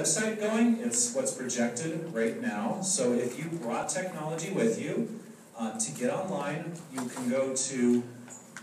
website going, it's what's projected right now. So if you brought technology with you, uh, to get online, you can go to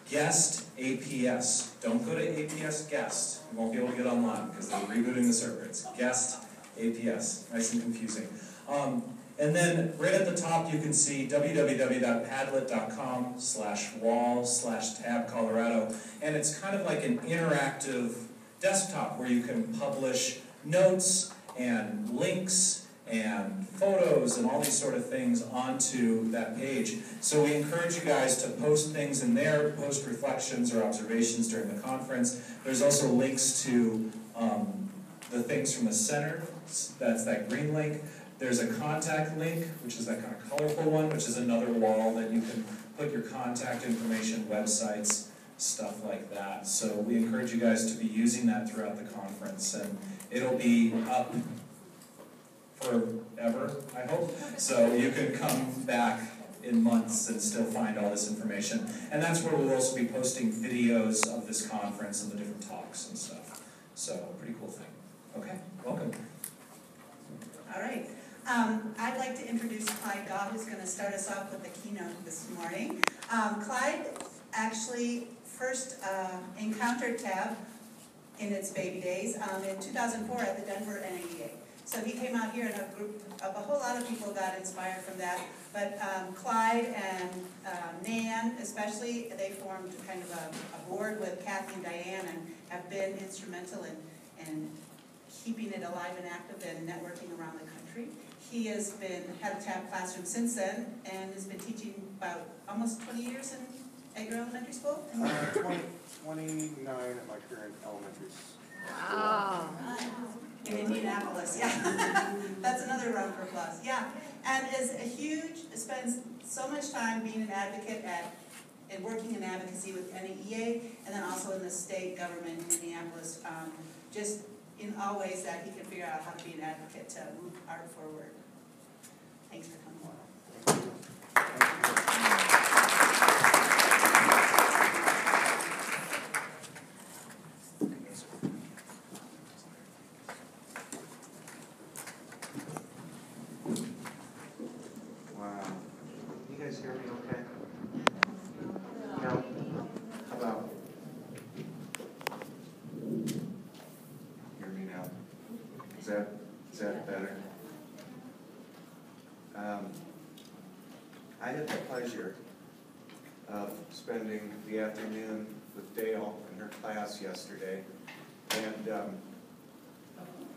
guest APS. Don't go to APS guest. You won't be able to get online because they're rebooting the server. It's guest APS. Nice and confusing. Um, and then right at the top, you can see www.padlet.com slash wall slash tab Colorado. And it's kind of like an interactive desktop where you can publish notes and links and photos and all these sort of things onto that page. So we encourage you guys to post things in there, post reflections or observations during the conference. There's also links to um, the things from the center, that's that green link. There's a contact link, which is that kind of colorful one, which is another wall that you can put your contact information, websites, stuff like that. So we encourage you guys to be using that throughout the conference, and it'll be up forever, I hope. So you can come back in months and still find all this information. And that's where we'll also be posting videos of this conference and the different talks and stuff. So, pretty cool thing. Okay, welcome. All right. Um, I'd like to introduce Clyde Gaw, who's going to start us off with the keynote this morning. Um, Clyde actually first uh, encountered TAB in its baby days um, in 2004 at the Denver NAEA. So he came out here and a group of a whole lot of people got inspired from that. But um, Clyde and um, Nan especially, they formed kind of a, a, board with Kathy and Diane and have been instrumental in, in keeping it alive and active and networking around the country. He has been head of TAB Classroom since then and has been teaching about almost 20 years in, at your elementary school? Uh, 20, 29 at my current elementary school. Wow in Indianapolis, yeah. That's another run for applause, yeah. And is a huge, spends so much time being an advocate at, and working in advocacy with NEA, and then also in the state government in Indianapolis, um, just in all ways that he can figure out how to be an advocate to move art forward. Thanks for coming. Thank the afternoon with Dale in her class yesterday. And um,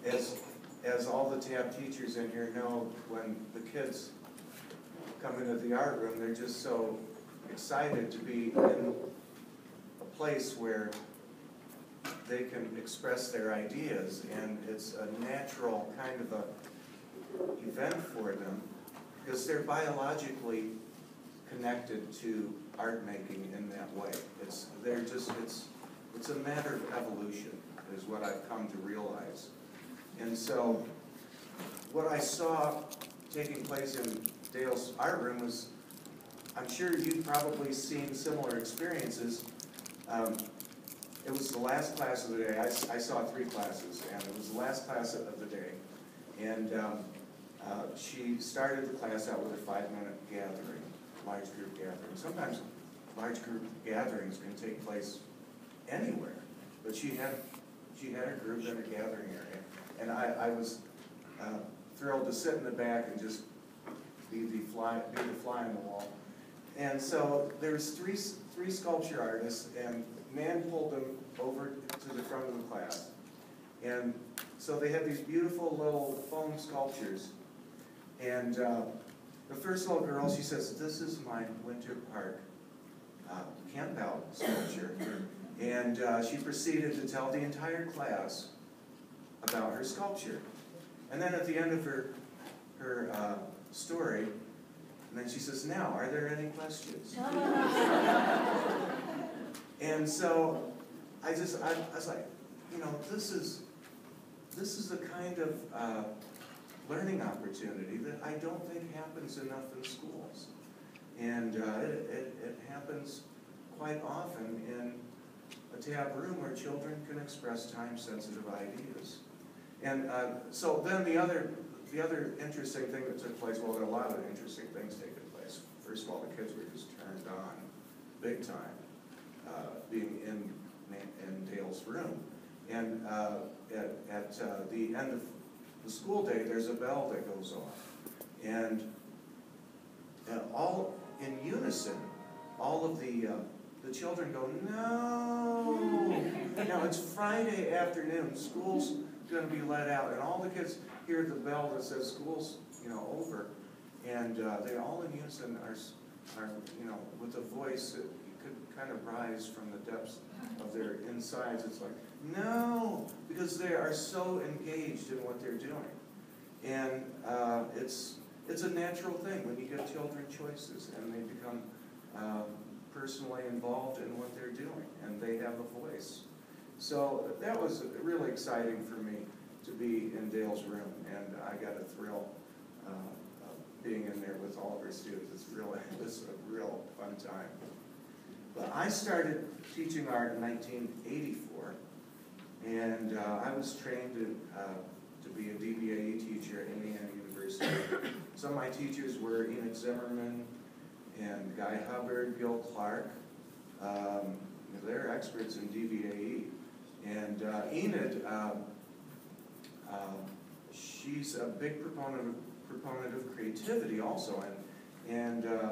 as, as all the TAB teachers in here know, when the kids come into the art room, they're just so excited to be in a place where they can express their ideas and it's a natural kind of a event for them because they're biologically connected to art making in that way. It's they're just it's it's a matter of evolution is what I've come to realize. And so what I saw taking place in Dale's art room was I'm sure you've probably seen similar experiences. Um, it was the last class of the day. I, I, saw three classes, and it was the last class of the day. And um, uh, she started the class out with a five-minute gathering large group gatherings. Sometimes large group gatherings can take place anywhere, but she had she had a group in a gathering area, and I, I was uh, thrilled to sit in the back and just be the fly be the fly on the wall. And so there's three three sculpture artists, and Nan pulled them over to the front of the class, and so they had these beautiful little foam sculptures, and. Uh, the first little girl, she says, this is my Winter Park uh, sculpture. And uh, she proceeded to tell the entire class about her sculpture. And then at the end of her, her uh, story, and then she says, now, are there any questions? and so I just, I, I, was like, you know, this is, this is the kind of uh, learning opportunity that I don't think happens enough in schools. And uh, it, it, it, happens quite often in a tab room where children can express time-sensitive ideas. And, uh, so then the other, the other interesting thing that took place, well, there are a lot of interesting things taking place. First of all, the kids were just turned on, big time, uh, being in, in Dale's room. And, uh, at, at, uh, the end of the school day, there's a bell that goes off. And, and all, in unison, all of the, uh, the children go, no. Now, it's Friday afternoon, school's gonna be let out, and all the kids hear the bell that says school's, you know, over. And, uh, they all in unison are, are, you know, with a voice that could kind of rise from the depths of their insides, it's like, no, because they are so engaged in what they're doing. And, uh, it's, it's a natural thing when you give children choices and they become, um, personally involved in what they're doing, and they have a voice. So that was really exciting for me to be in Dale's room, and I got a thrill uh, being in there with all of our students. It's really, it was a real fun time. But I started teaching art in nineteen eighty-four, and uh, I was trained in, uh, to be a DBAE teacher at Indiana University. Some of my teachers were Enid Zimmerman, and Guy Hubbard, Bill Clark. Um, they're experts in DBAE. And uh, Enid, um, um, she's a big proponent of, proponent of creativity also. And, and uh,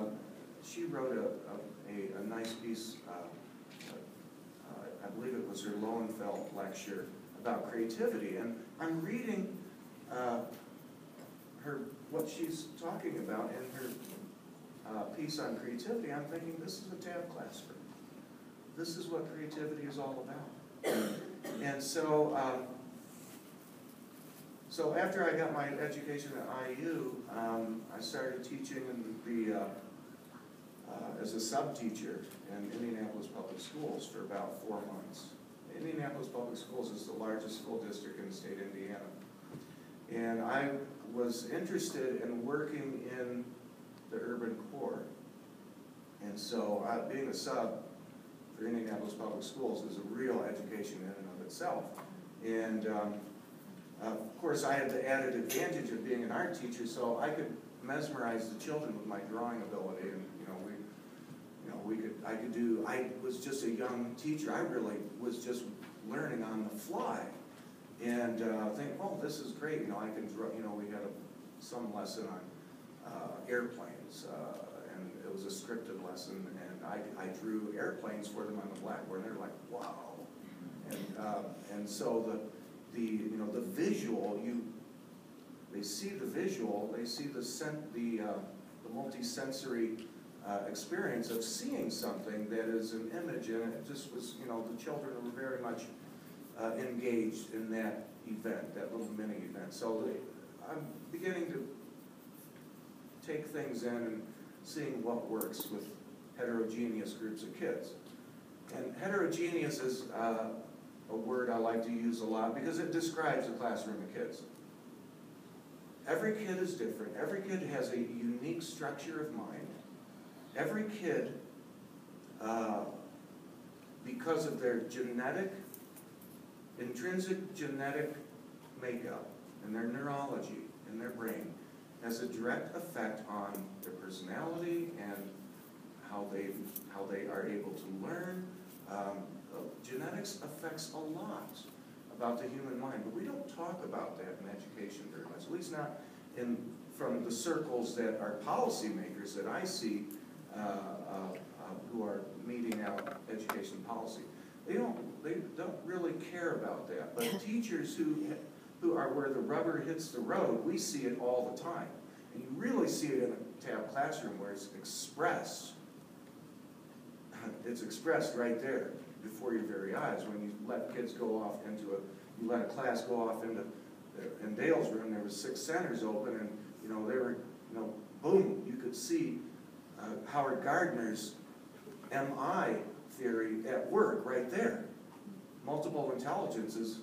she wrote a, a, a nice piece, uh, I believe it was her Lowenfeld lecture about creativity. And I'm reading uh, her, what she's talking about in her uh, piece on creativity, I'm thinking, this is a tab classroom. This is what creativity is all about. And so, um, so after I got my education at IU, um, I started teaching in the, uh, uh, as a sub-teacher in Indianapolis Public Schools for about four months. Indianapolis Public Schools is the largest school district in the state of Indiana. And I was interested in working in the urban core. And so, uh, being a sub for Indianapolis Public Schools is a real education in and of itself. And, um, of course, I had the added advantage of being an art teacher, so I could mesmerize the children with my drawing ability, and, we, could, I could do, I was just a young teacher, I really was just learning on the fly. And, uh, think, oh, this is great, you know, I can draw, you know, we had a, some lesson on, uh, airplanes, uh, and it was a scripted lesson, and I, I drew airplanes for them on the blackboard, and they're like, wow. And, uh, and so the, the, you know, the visual, you, they see the visual, they see the sen, the, uh, the multi-sensory, uh, experience of seeing something that is an image, and it just was, you know, the children were very much, uh, engaged in that event, that little mini event. So they, I'm beginning to take things in and seeing what works with heterogeneous groups of kids. And heterogeneous is uh, a word I like to use a lot because it describes a classroom of kids. Every kid is different. Every kid has a unique structure of mind. Every kid, uh, because of their genetic, intrinsic genetic makeup and their neurology in their brain, has a direct effect on their personality and how they, how they are able to learn. Um, genetics affects a lot about the human mind, but we don't talk about that in education very much, at least not in, from the circles that are policymakers that I see Uh, uh, uh, who are meeting out education policy. They don't, they don't really care about that, but teachers who who are where the rubber hits the road, we see it all the time. And you really see it in a tab classroom where it's expressed. It's expressed right there before your very eyes when you let kids go off into a, you let a class go off into, in Dale's room, there was six centers open and, you know, they were, you know, boom, you could see uh, Howard Gardner's MI theory at work right there. Multiple intelligences,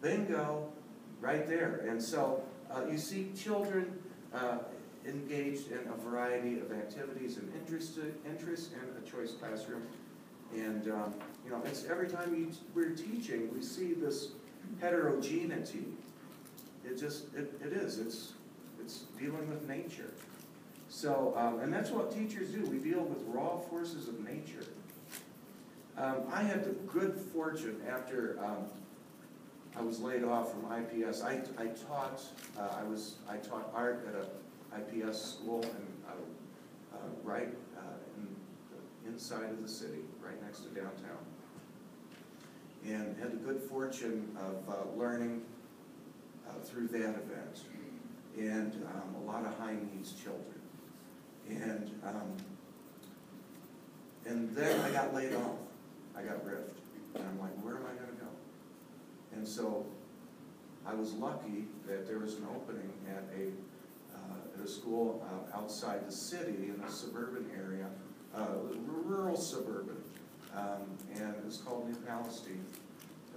bingo, right there. And so uh, you see children uh, engaged in a variety of activities and interest, interests in a choice classroom. And, um, you know, it's every time you, we're teaching, we see this heterogeneity it just, it, it is, it's, it's dealing with nature. So, um, and that's what teachers do, we deal with raw forces of nature. Um, I had the good fortune after, um, I was laid off from IPS, I, I taught, uh, I was, I taught art at a IPS school and, uh, uh, right, uh, in the inside of the city, right next to downtown. And had the good fortune of, uh, learning, uh, through that event. And, um, a lot of high needs children. And, um, and then I got laid off, I got ripped, and I'm like, where am I gonna go? And so, I was lucky that there was an opening at a, uh, at a school uh, outside the city in a suburban area, uh, rural suburban, um, and it was called New Palestine,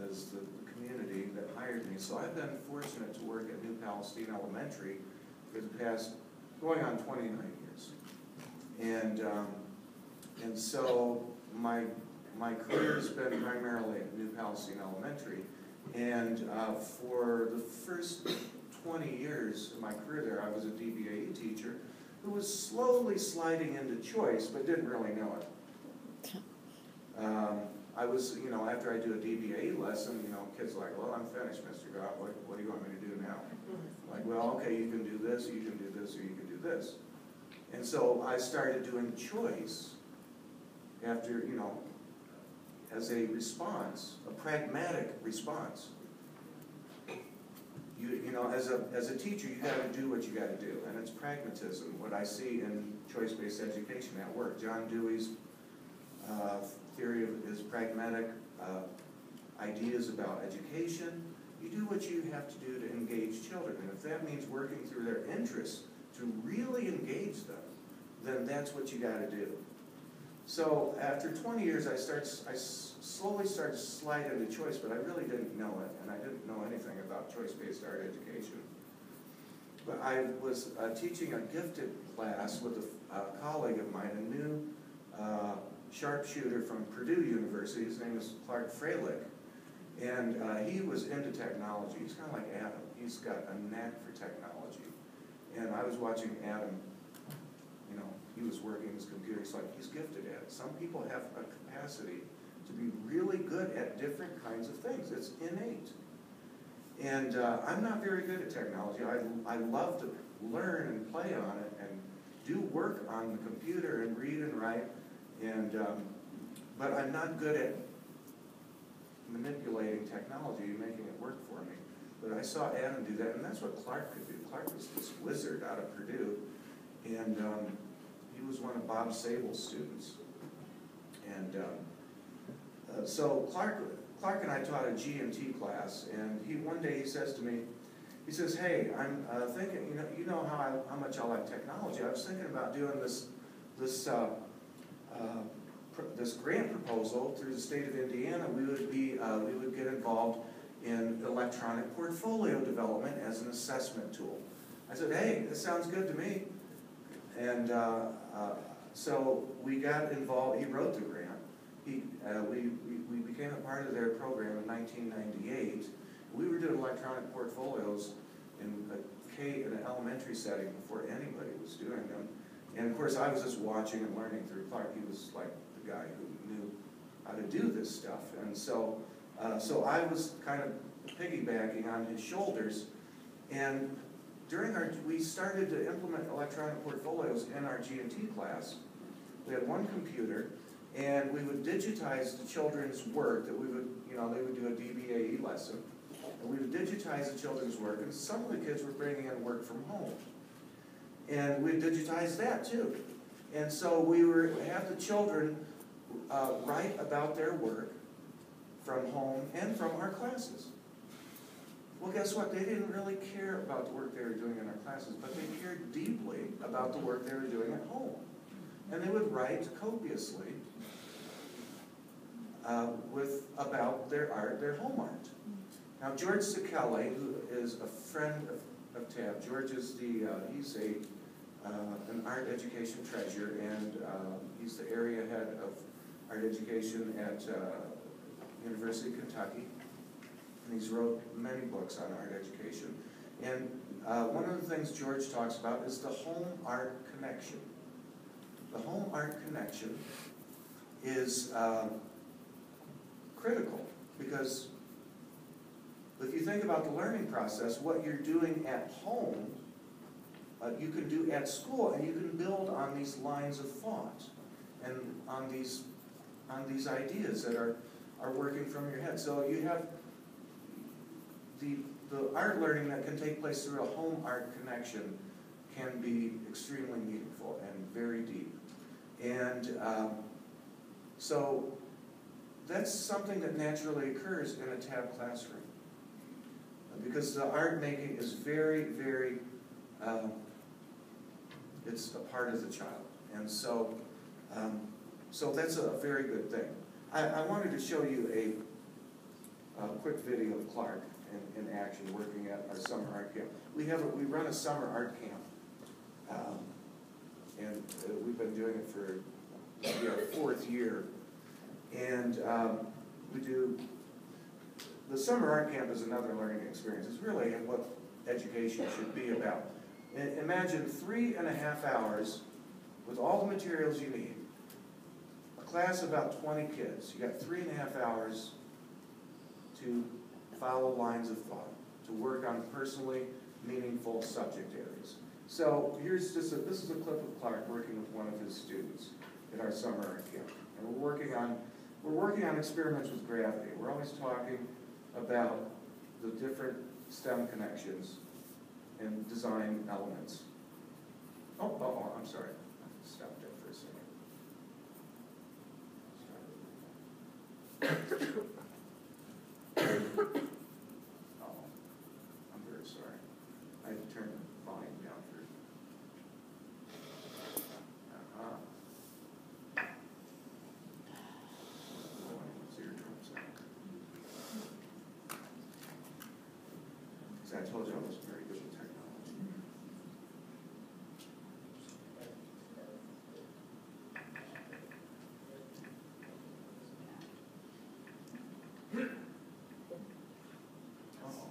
as the the community that hired me. So I've been fortunate to work at New Palestine Elementary for the past, going on twenty-nine years. And, um, and so my, my career's been primarily at New Palestine Elementary. And, uh, for the first twenty years of my career there, I was a DBAE teacher who was slowly sliding into choice, but didn't really know it. Um, I was, you know, after I do a DBA lesson, you know, kids are like, well, I'm finished, Mr. Goff, what, what do you want me to do now? Like, well, okay, you can do this, you can do this, or you can do this. And so I started doing choice after, you know, as a response, a pragmatic response. You, you know, as a, as a teacher, you gotta do what you gotta do, and it's pragmatism, what I see in choice-based education at work. John Dewey's uh, theory of his pragmatic uh, ideas about education. You do what you have to do to engage children, and if that means working through their interests to really engage them, then that's what you gotta do. So after twenty years, I start, I slowly started to slide into choice, but I really didn't know it, and I didn't know anything about choice-based art education. But I was uh, teaching a gifted class with a colleague of mine, a new uh, sharpshooter from Purdue University, his name is Clark Freilich. And uh, he was into technology, he's kind of like Adam, he's got a knack for technology. And I was watching Adam, you know, he was working his computer, he's like, he's gifted at it. Some people have a capacity to be really good at different kinds of things, it's innate. And uh, I'm not very good at technology, I, I love to learn and play on it and do work on the computer and read and write, and, um, but I'm not good at manipulating technology and making it work for me. But I saw Adam do that, and that's what Clark could do. Clark was this wizard out of Purdue, and um, he was one of Bob Sabol's students. And um, uh, so Clark, Clark and I taught a G&T class, and he one day he says to me, he says, "Hey, I'm uh, thinking, you know, you know how I, how much I like technology. I was thinking about doing this this uh, uh, this grant proposal through the state of Indiana. We would be uh, we would get involved in electronic portfolio development as an assessment tool." I said, "Hey, this sounds good to me." And uh, uh, so we got involved. He wrote the grant. He uh, we, we we became a part of their program in 1998. We were doing electronic portfolios in a K, in an elementary setting before anybody was doing them. And of course, I was just watching and learning through Clark. He was like the guy who knew how to do this stuff. And so, uh, so I was kind of piggybacking on his shoulders. And during our, we started to implement electronic portfolios in our G&T class. We had one computer, and we would digitize the children's work that we would, you know, they would do a DBAE lesson. And we would digitize the children's work, and some of the kids were bringing in work from home. And we digitized that too. And so we were, have the children uh, write about their work from home and from our classes. Well, guess what? They didn't really care about the work they were doing in our classes, but they cared deeply about the work they were doing at home. And they would write copiously uh, with, about their art, their home art. Now, George Szekely, who is a friend of, of Tab, George is the, uh, he's a, uh, an art education treasure, and uh, he's the area head of art education at uh, University of Kentucky. And he's wrote many books on art education. And uh, one of the things George talks about is the home art connection. The home art connection is uh, critical because if you think about the learning process, what you're doing at home, uh, you can do at school, and you can build on these lines of thought and on these on these ideas that are are working from your head. So you have the the art learning that can take place through a home art connection can be extremely meaningful and very deep. And um, so that's something that naturally occurs in a tab classroom. Because the art making is very, very, um, it's a part of the child. And so, um, so that's a very good thing. I, I wanted to show you a, a quick video of Clark in, in action working at our summer art camp. We have a, we run a summer art camp. Um, and uh, we've been doing it for maybe our fourth year. And um, we do, the summer art camp is another learning experience. It's really what education should be about. I- Imagine three and a half hours with all the materials you need. A class of about 20 kids. You got three and a half hours to follow lines of thought, to work on personally meaningful subject areas. So here's just a, this is a clip of Clark working with one of his students at our summer camp. And we're working on, we're working on experiments with gravity. We're always talking about the different STEM connections and design elements. Oh, oh, oh, I'm sorry. I stopped there for a second. Oh, I'm very sorry. I had to turn the volume down for. Uh-huh. Zero drum sound. See, I told you I wasn't very good with technology. Uh-oh.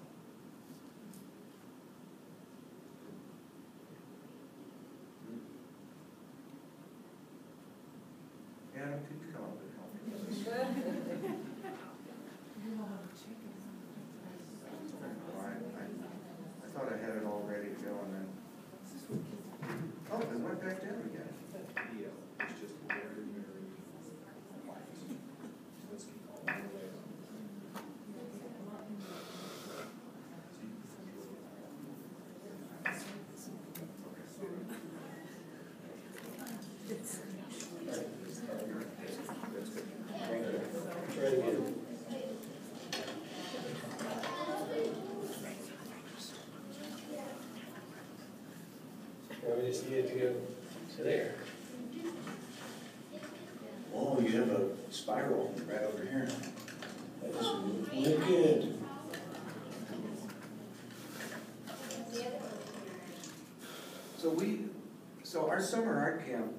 Adam, could you come up and help me with this? Oh, I, I, I thought I had it all ready to go and then. Oh, it went back down again. Yeah, it's just very, very quiet. Let's keep all the way up. Well, we just needed to go to there. Oh, you have a spiral right over here. That is wicked. So we, so our summer art camp,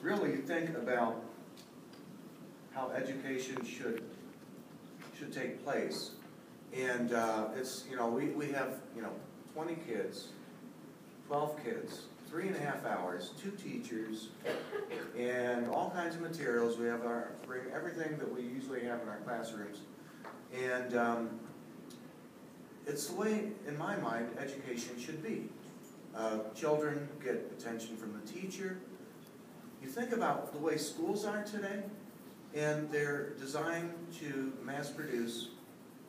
really think about how education should, should take place. And, uh, it's, you know, we, we have, you know, twenty kids, twelve kids, three and a half hours, two teachers, and all kinds of materials. We have our, bring everything that we usually have in our classrooms. And, um, it's the way, in my mind, education should be. Uh, children get attention from the teacher. You think about the way schools are today, and they're designed to mass produce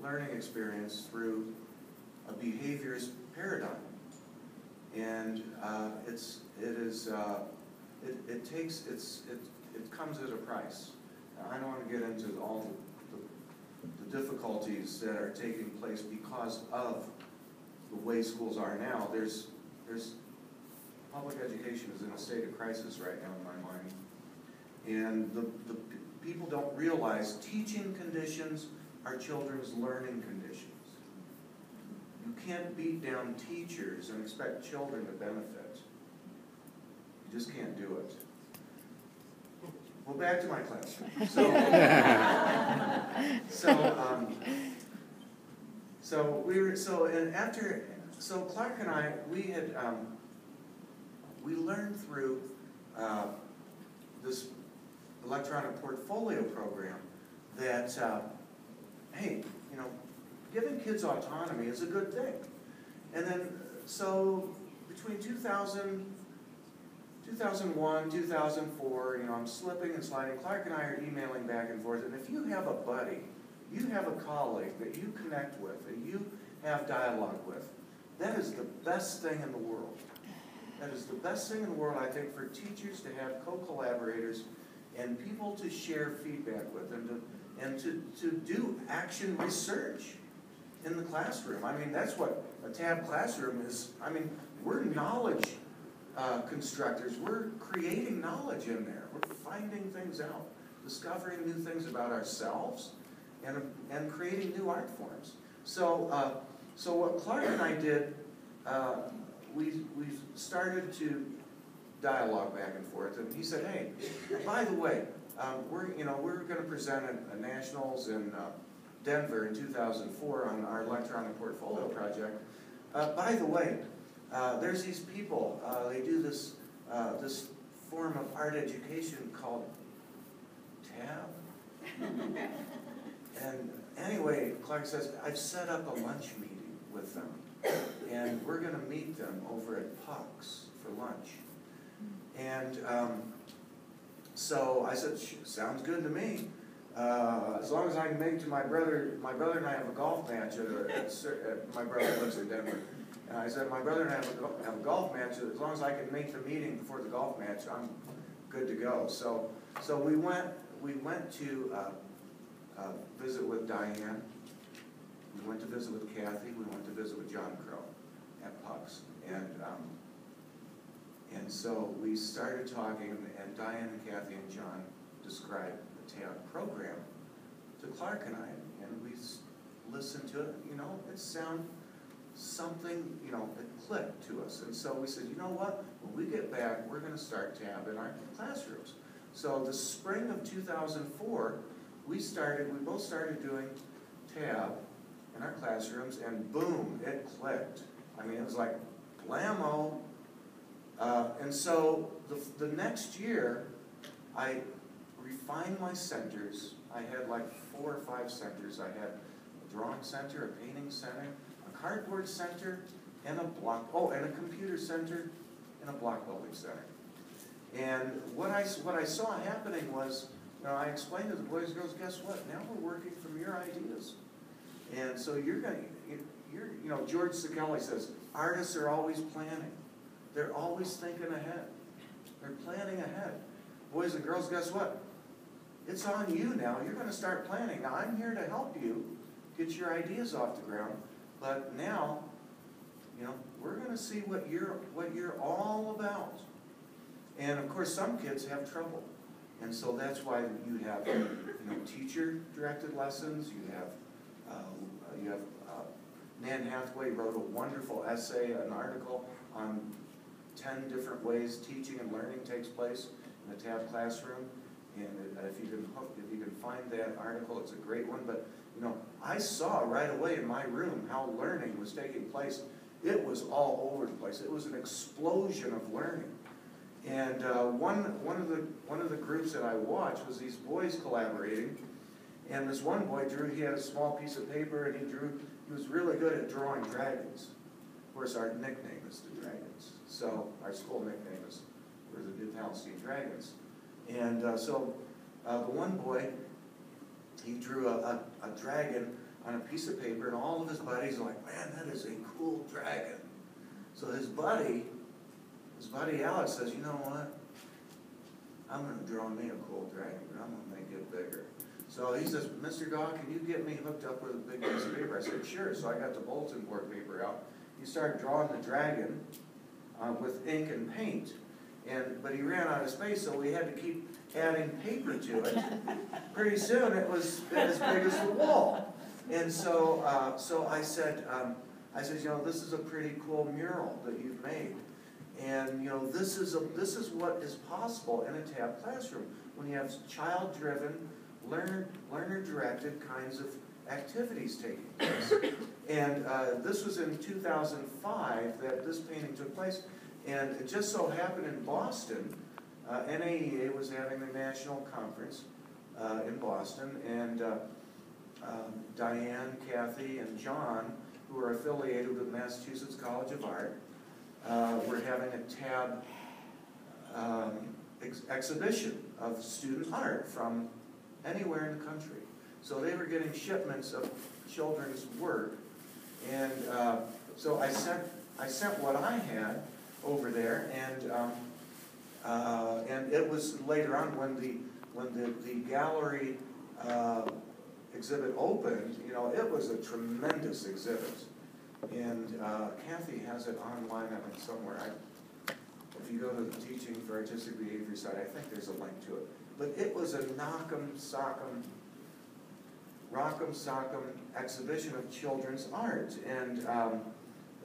learning experience through a behaviorist paradigm. And uh, it's, it is, uh, it, it takes, it's, it, it comes at a price. Now, I don't want to get into all the, the, the difficulties that are taking place because of the way schools are now. There's, there's, public education is in a state of crisis right now in my mind. And the, the people don't realize teaching conditions are children's learning conditions. You can't beat down teachers and expect children to benefit. You just can't do it. Well, back to my classroom. So, so, um, So we were, so, and after, so Clark and I, we had, um, we learned through, uh, this electronic portfolio program that, uh, hey, you know, giving kids autonomy is a good thing. And then, so, between 2000, 2001, 2004, you know, I'm slipping and sliding, Clark and I are emailing back and forth, and if you have a buddy, you have a colleague that you connect with, that you have dialogue with, that is the best thing in the world. That is the best thing in the world, I think, for teachers to have co-collaborators and people to share feedback with and to, and to, to do action research in the classroom. I mean, that's what a tab classroom is. I mean, we're knowledge uh, constructors. We're creating knowledge in there. We're finding things out, discovering new things about ourselves, and, and creating new art forms. So, uh, so what Clark and I did, uh, we, we started to dialogue back and forth, and he said, hey, by the way, um, we're, you know, we're gonna present at, at Nationals in, uh, Denver in two thousand four on our electronic portfolio project. Uh, by the way, uh, there's these people, uh, they do this, uh, this form of art education called TAB. And anyway, Clark says, I've set up a lunch meeting with them, and we're gonna meet them over at Puck's for lunch. And, um, so I said, sounds good to me. Uh, as long as I can make to my brother, my brother and I have a golf match at, a- at, at, my brother lives in Denver. And I said, my brother and I have a, have a golf match, as long as I can make the meeting before the golf match, I'm good to go. So, so we went, we went to, uh, uh, visit with Diane. We went to visit with Kathy, we went to visit with John Crowe at Puck's. And, um, and so we started talking, and Diane and Kathy and John described TAB program to Clark and I, and we listened to it, you know, it sounded something, you know, it clicked to us. And so we said, you know what, when we get back, we're gonna start TAB in our classrooms. So the spring of two thousand four, we started, we both started doing TAB in our classrooms, and boom, it clicked. I mean, it was like blammo, uh, and so the, the next year, I refined my centers. I had like four or five centers. I had a drawing center, a painting center, a cardboard center, and a block, oh, and a computer center, and a block building center. And what I, what I saw happening was, you know, I explained to the boys and girls, guess what? Now we're working from your ideas. And so you're gonna, you- you're, you know, George Szekely says, artists are always planning. They're always thinking ahead. They're planning ahead. Boys and girls, guess what? It's on you now. You're gonna start planning. Now, I'm here to help you get your ideas off the ground, but now, you know, we're gonna see what you're, what you're all about. And of course, some kids have trouble. And so that's why you have, you know, teacher-directed lessons, you have, uh, you have, uh, Nan Hathaway wrote a wonderful essay, an article on ten different ways teaching and learning takes place in the TAB classroom. And if you can, if you can find that article, it's a great one, but, you know, I saw right away in my room how learning was taking place. It was all over the place, it was an explosion of learning. And uh, one, one of the, one of the groups that I watched was these boys collaborating. And this one boy drew, he had a small piece of paper and he drew, he was really good at drawing dragons. Of course, our nickname is the Dragons. So our school nickname is, we're the New Palestine Dragons. And uh, so uh, the one boy, he drew a, a, a dragon on a piece of paper and all of his buddies are like, man, that is a cool dragon. So his buddy, his buddy Alex says, you know what? I'm gonna draw me a cool dragon, I'm gonna make it bigger. So he says, Mr. Gaw, can you get me hooked up with a big piece of paper? I said, sure. So I got the bulletin board paper out. He started drawing the dragon uh, with ink and paint. And, but he ran out of space, so we had to keep adding paper to it. Pretty soon, it was as big as the wall. And so, uh, so I said, um, I said, you know, this is a pretty cool mural that you've made. And, you know, this is, a this is what is possible in a TAB classroom, when you have child-driven, learner, learner-directed kinds of activities taking place. And uh, this was in 2005 that this painting took place. And it just so happened in Boston, uh, NAEA was having the national conference uh, in Boston. And uh, um, Diane, Kathy, and John, who are affiliated with Massachusetts College of Art, uh, were having a tab um, ex- exhibition of student art from anywhere in the country. So they were getting shipments of children's work, and uh, so I sent I sent what I had over there, and um, uh, and it was later on when the when the the gallery uh, exhibit opened. You know, it was a tremendous exhibit, and uh, Kathy has it online I think somewhere. I, if you go to the Teaching for Artistic Behavior site, I think there's a link to it. But it was a knock'em sock'em, rock'em sock'em exhibition of children's art and um,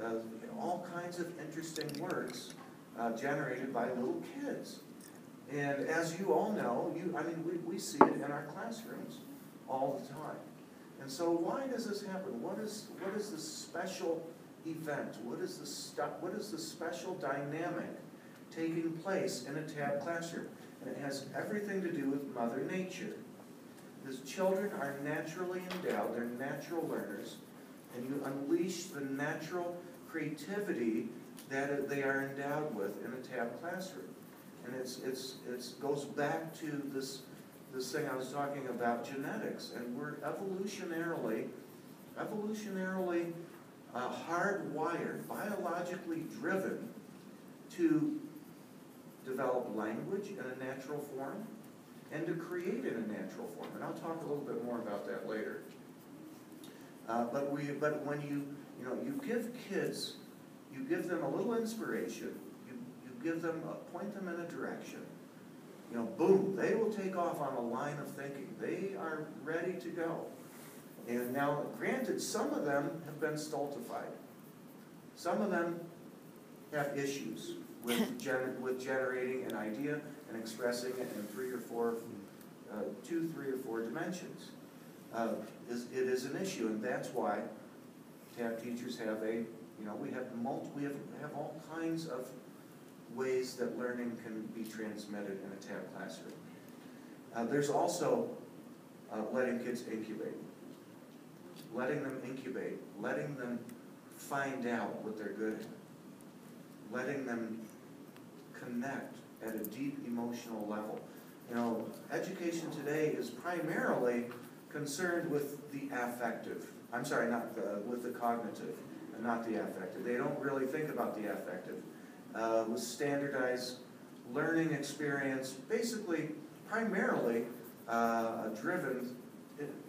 uh, all kinds of interesting words uh, generated by little kids. And as you all know, you, I mean, we, we see it in our classrooms all the time. And so why does this happen? What is, what is the special event? What is the stuff, what is the special dynamic taking place in a tab classroom? And it has everything to do with Mother Nature. Because children are naturally endowed, they're natural learners, and you unleash the natural creativity that they are endowed with in a tab classroom. And it's, it's, it's goes back to this, this thing I was talking about, genetics, and we're evolutionarily, evolutionarily uh, hardwired, biologically driven to develop language in a natural form and to create in a natural form. And I'll talk a little bit more about that later. Uh, but we, but when you, you know, you give kids, you give them a little inspiration, you, you give them, a, point them in a direction, you know, boom, they will take off on a line of thinking. They are ready to go. And now, granted, some of them have been stultified. Some of them have issues with, gener- with generating an idea and expressing it in three or four, uh, two, three or four dimensions. Uh, is, it is an issue, and that's why TAB teachers have a, you know, we have multi, we have, have all kinds of ways that learning can be transmitted in a TAB classroom. Uh, there's also uh, letting kids incubate, letting them incubate, letting them find out what they're good at, letting them connect at a deep emotional level. You know, education today is primarily concerned with the affective. I'm sorry, not the, with the cognitive, and not the affective. They don't really think about the affective. Uh, with standardized learning experience, basically, primarily uh, driven,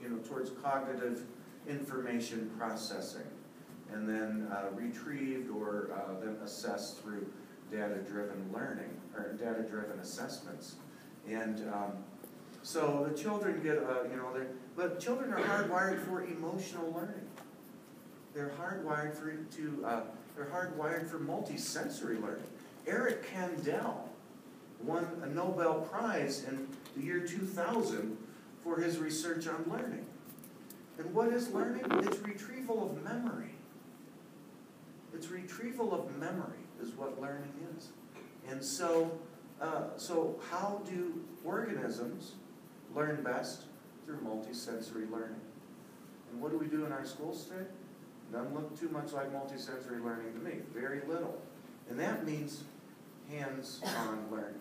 you know, towards cognitive information processing, and then uh, retrieved or uh, then assessed through data-driven learning, or data-driven assessments. And um, so the children get, uh, you know, but children are hardwired for emotional learning. They're hardwired for, to, uh, they're hardwired for multisensory learning. Eric Kandel won a Nobel Prize in the year 2000 for his research on learning. And what is learning? It's retrieval of memory. It's retrieval of memory is what learning is. And so, uh, so how do organisms learn best? Through multisensory learning. And what do we do in our schools today? Doesn't look too much like multisensory learning to me, very little. And that means hands-on learning,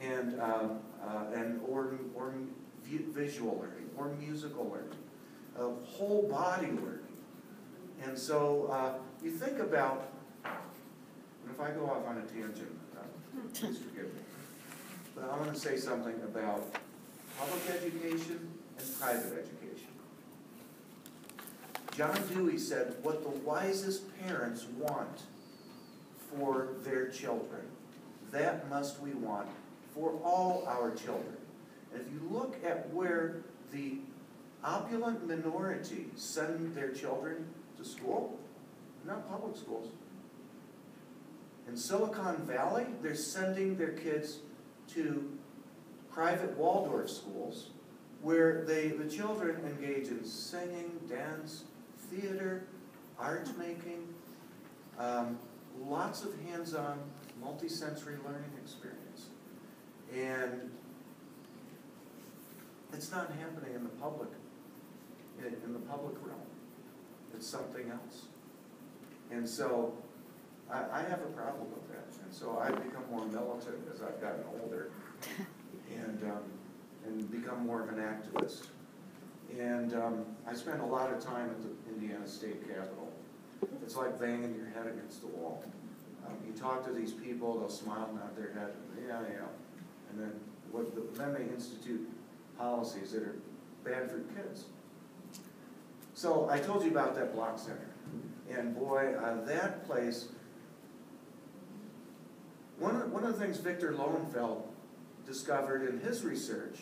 and, um, uh, and or, or vi- visual learning, or musical learning, uh, whole body learning. And so uh, you think about, and if I go off on a tangent, uh, please forgive me. But I want to say something about public education and private education. John Dewey said, what the wisest parents want for their children, that must we want for all our children. And if you look at where the opulent minority send their children to school, not public schools. In Silicon Valley, they're sending their kids to private Waldorf schools where they, the children engage in singing, dance, theater, art making, um, lots of hands-on, multisensory learning experience. And it's not happening in the public, in, in the public realm. It's something else. And so, I, I have a problem with that, and so I've become more militant as I've gotten older, and, um, and become more of an activist. And, um, I spent a lot of time at the Indiana State Capitol. It's like banging your head against the wall. Um, you talk to these people, they'll smile, and nod their head, yeah, yeah, and then what, the- then they institute policies that are bad for kids. So I told you about that block center, and boy, uh, that place, one of, one of the things Victor Lowenfeld discovered in his research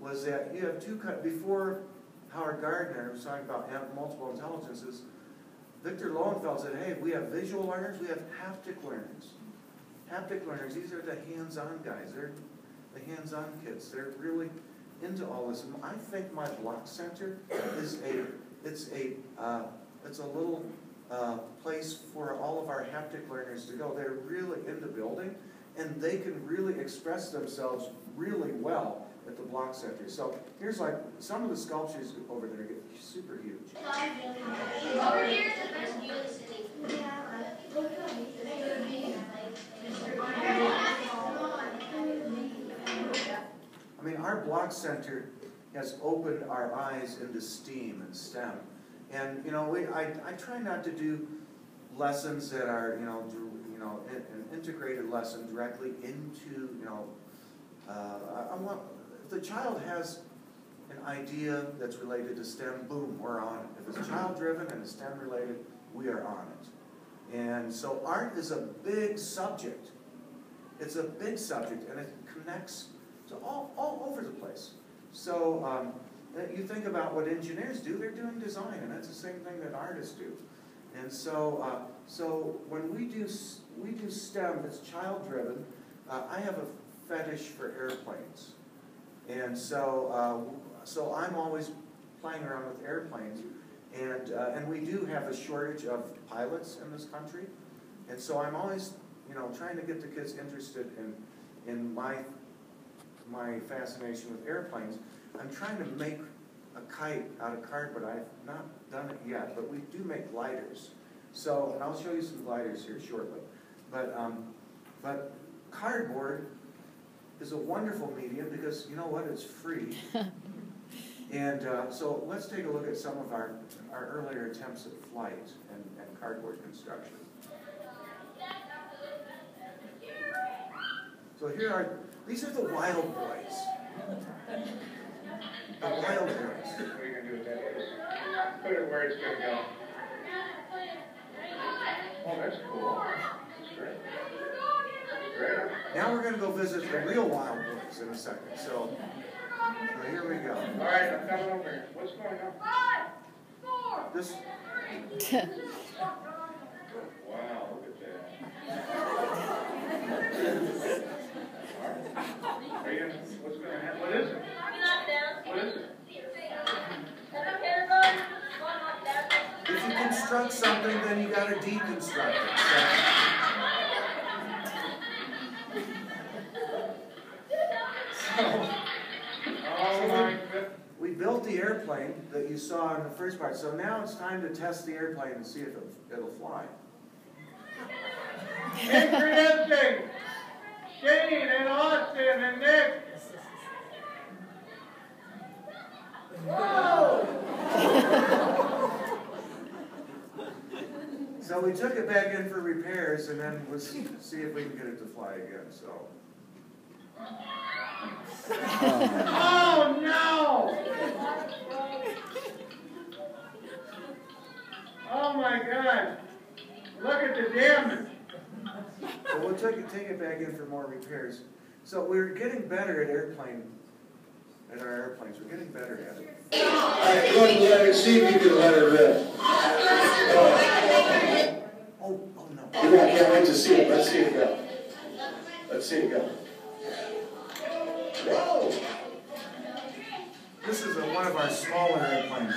was that you have two, before Howard Gardner was talking about multiple intelligences, Victor Lowenfeld said, hey, we have visual learners, we have haptic learners. Haptic learners, these are the hands-on guys, they're the hands-on kids, they're really into all this. And I think my block center is a, it's a, uh, it's a little, uh, place for all of our haptic learners to go. They're really into building, and they can really express themselves really well at the block center. So here's like, some of the sculptures over there get super huge. Over here is the best view of the city. I mean, our block center has opened our eyes into STEAM and STEM. And, you know, we, I, I try not to do lessons that are, you know, you know, an an integrated lesson directly into, you know, uh, I, I want, if the child has an idea that's related to STEM, boom, we're on it. If it's child-driven and it's STEM related, we are on it. And so art is a big subject. It's a big subject and it connects to all, all over the place. So um, you think about what engineers do, they're doing design and that's the same thing that artists do. And so, uh, so when we do, we do STEM, that's child-driven, uh, I have a fetish for airplanes. And so, uh, so I'm always playing around with airplanes. And, uh, and we do have a shortage of pilots in this country. And so I'm always, you know, trying to get the kids interested in, in my, my fascination with airplanes. I'm trying to make a kite out of cardboard. I've not done it yet, but we do make gliders. So, and I'll show you some gliders here shortly. But, um, but cardboard is a wonderful medium because you know what? It's free. and uh, so let's take a look at some of our, our earlier attempts at flight and, and cardboard construction. So here are, these are the wild boys. The wild boys. What are you gonna do with that? Put it where it's gonna go. Oh, that's cool. That's great. Great. Now we're gonna go visit the real wild boys in a second. So, so here we go. All right, I'm coming over here. What's going on? This, Wow, look at that. Are you, what's gonna happen? What is it? If you construct something, then you gotta deconstruct it. So, we built the airplane that you saw in the first part. So now it's time to test the airplane and see if it'll, it'll fly. Introducing Shane and Austin and Nick. So we took it back in for repairs and then we'll see if we can get it to fly again, so. Oh, no! Oh, my God. Look at the damage. So we'll take it, take it back in for more repairs. So we're getting better at airplane, at our airplanes, we're getting better at it. All right, go ahead and let her, see if you can let her rip. Oh, oh no. I can't wait to see it, let's see it go. Let's see it go. Whoa! this is a, one of our smaller airplanes.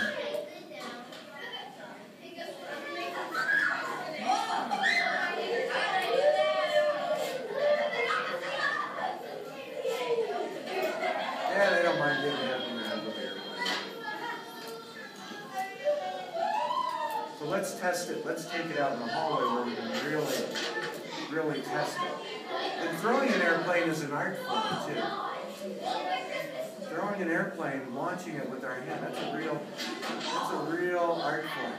Test it, let's take it out in the hallway where we can really, really test it. And throwing an airplane is an art form too. Throwing an airplane, launching it with our hand, that's a real, that's a real art form.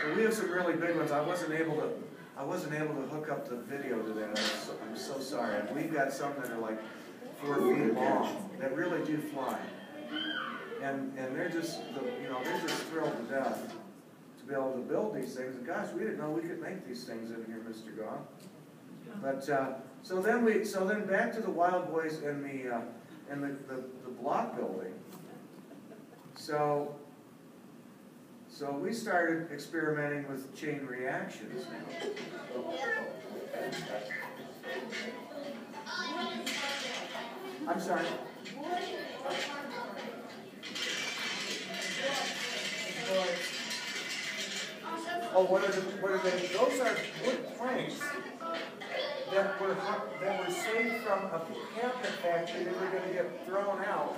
So we have some really big ones. I wasn't able to, I wasn't able to hook up the video to that. I'm so, I'm so sorry. And we've got some that are like four feet long that really do fly. And, and they're just, the- you know, they're just thrilled to death to be able to build these things. And gosh, we didn't know we could make these things in here, Mr. Gaw. But, uh, so then we, so then back to the Wild Boys and the, uh, and the, the, the block building. So, so we started experimenting with chain reactions now. I'm sorry. Oh, what are the, what are they, those are wood planks that were, that were saved from a cabinet factory that were gonna get thrown out.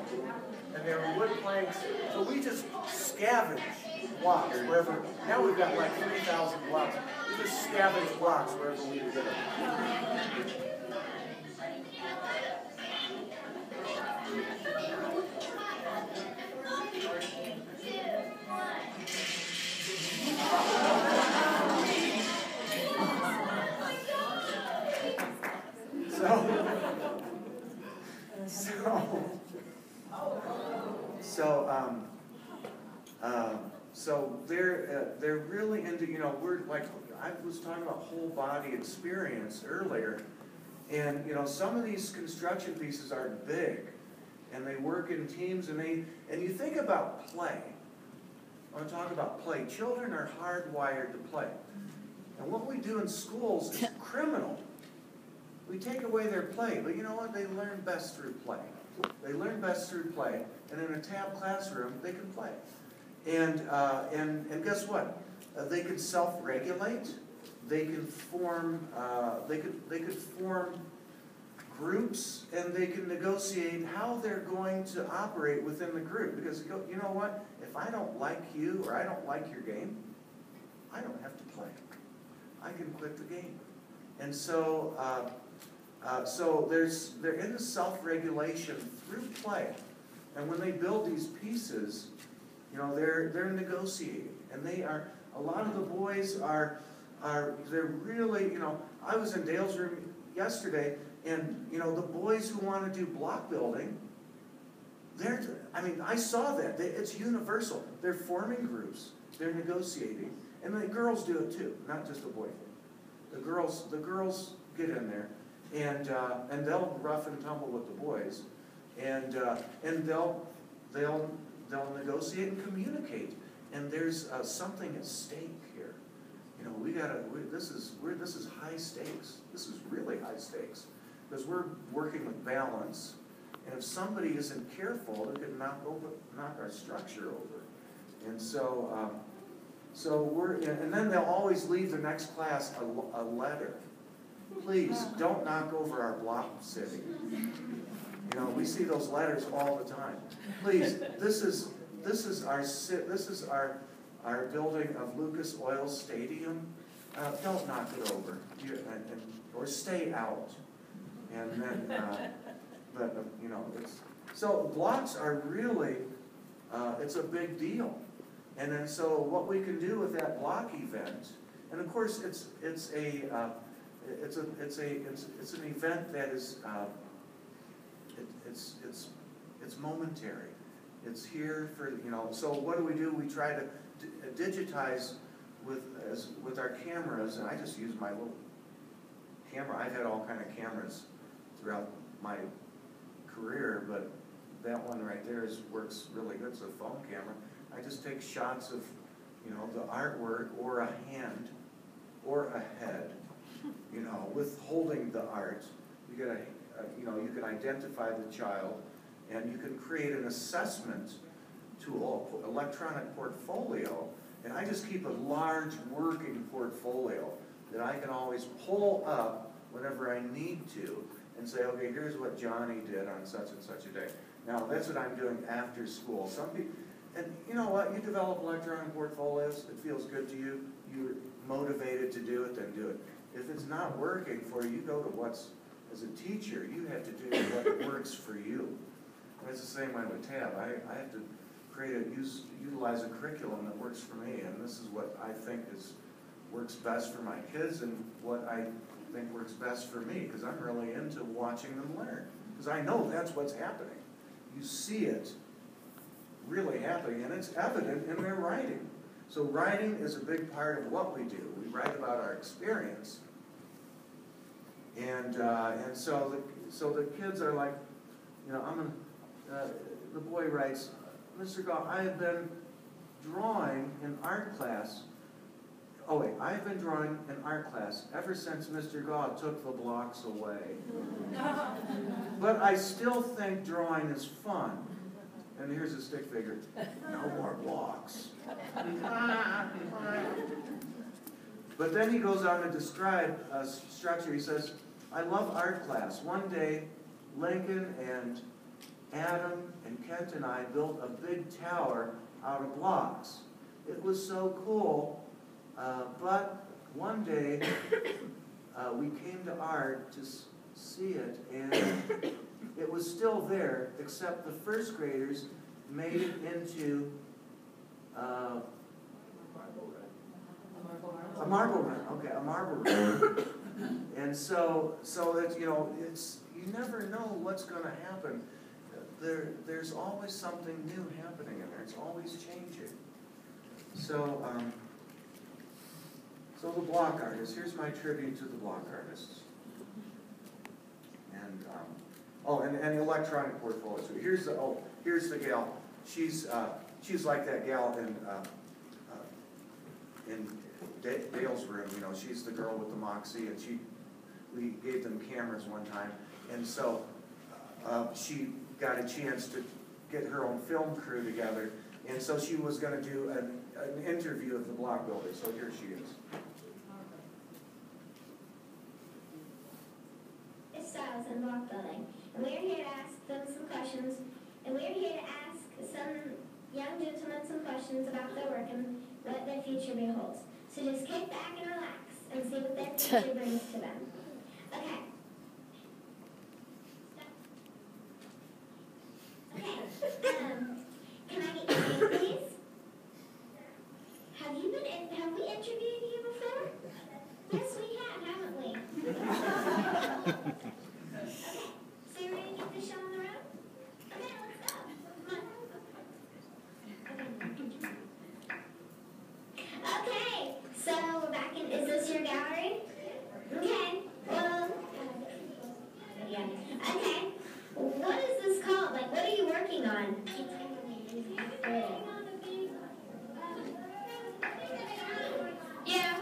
And they were wood planks, so we just scavenge blocks wherever, now we've got like three thousand blocks. We just scavenge blocks wherever we can get. So, um, um, so they're, uh, they're really into, you know, we're like, I was talking about whole body experience earlier. And, you know, some of these construction pieces are big and they work in teams and they, and you think about play. I want to talk about play. Children are hardwired to play. And what we do in schools is criminal. We take away their play, but you know what? They learn best through play. They learn best through play, and in a tab classroom, they can play. And, uh, and, and guess what? Uh, they can self-regulate. They can form, uh, they could, they could form groups, and they can negotiate how they're going to operate within the group. Because you know- you know what? If I don't like you, or I don't like your game, I don't have to play. I can quit the game. And so, uh, so there's, they're in the self-regulation through play. And when they build these pieces, you know, they're, they're negotiating. And they are, a lot of the boys are, are, they're really, you know, I was in Dale's room yesterday, and, you know, the boys who want to do block building, they're, I mean, I saw that, They- it's universal. They're forming groups, they're negotiating, and the girls do it too, not just a boy. The girls, the girls get in there, and, uh, and they'll rough and tumble with the boys, and, uh, and they'll, they'll, they'll negotiate and communicate, and there's, uh, something at stake here. You know, we gotta, we, this is, we're, this is high stakes, this is really high stakes, because we're working with balance, and if somebody isn't careful, it could knock over, knock our structure over. And so, um, so we're, and then they'll always leave the next class a, a letter. Please, don't knock over our block city. You know, we see those letters all the time. Please, this is, this is our, this is our, our building of Lucas Oil Stadium. Uh, don't knock it over, You- and, and, or stay out. And then, uh, but, uh, you know, it's, so blocks are really, uh, it's a big deal. And then, so what we can do with that block event, and of course, it's, it's a, uh, it's a, it's a, it's, it's an event that is, uh, it, it's, it's, it's momentary. It's here for, you know, so what do we do? We try to di- digitize with, as, with our cameras, and I just use my little camera. I've had all kind of cameras throughout my career, but that one right there is, works really good, it's a phone camera. I just take shots of, you know, the artwork or a hand, or ahead, you know, with holding the art. You gotta, uh, you know, you can identify the child and you can create an assessment tool, electronic portfolio. And I just keep a large working portfolio that I can always pull up whenever I need to and say, okay, here's what Johnny did on such and such a day. Now, that's what I'm doing after school. Some people, and you know what, you develop electronic portfolios, it feels good to you, you're motivated to do it, then do it. If it's not working for you, you go to what's, as a teacher, you have to do what works for you. And it's the same way with TAB. I, I have to create a, use, utilize a curriculum that works for me, and this is what I think is, works best for my kids and what I think works best for me, because I'm really into watching them learn. Because I know that's what's happening. You see it really happening, and it's evident in their writing. So writing is a big part of what we do. We write about our experience. And, uh, and so the, so the kids are like, you know, I'm a, uh, the boy writes, Mr. Gaw, I have been drawing in art class. Oh wait, I have been drawing in art class ever since Mr. Gaw took the blocks away. but I still think drawing is fun. And here's a stick figure. No more blocks. but then he goes on to describe a structure. He says, I love art class. One day, Lincoln and Adam and Kent and I built a big tower out of blocks. It was so cool, uh, but one day uh, we came to art to see it, and it was still there, except the first graders made it into uh, a marble run. Okay, a marble run. and so, so that you know, it's you never know what's going to happen. There, there's always something new happening in there. It's always changing. So, um, so the block artists. Here's my tribute to the block artists. And um, oh, and, and electronic portfolio. So here's the oh, here's the gal. She's uh, she's like that gal in uh, uh, in Dale's room. You know, she's the girl with the moxie, and she we gave them cameras one time, and so uh, she got a chance to get her own film crew together, and so she was going to do an, an interview of the block builders. So here she is. Styles in block building, and we're here to ask them some questions, and we're here to ask some young gentlemen some questions about their work and what their future beholds. So just kick back and relax and see what their future brings to them. Okay. Okay. Um, can I get your name, please? Have you been in, have we interviewed you before? Yes, we have, haven't we? Okay. So you ready to get this show on the road? Okay, let's go. Come on. Okay, so we're back in, is this your gallery? Okay, well, yeah, okay. What is this called? Like, what are you working on? Yeah,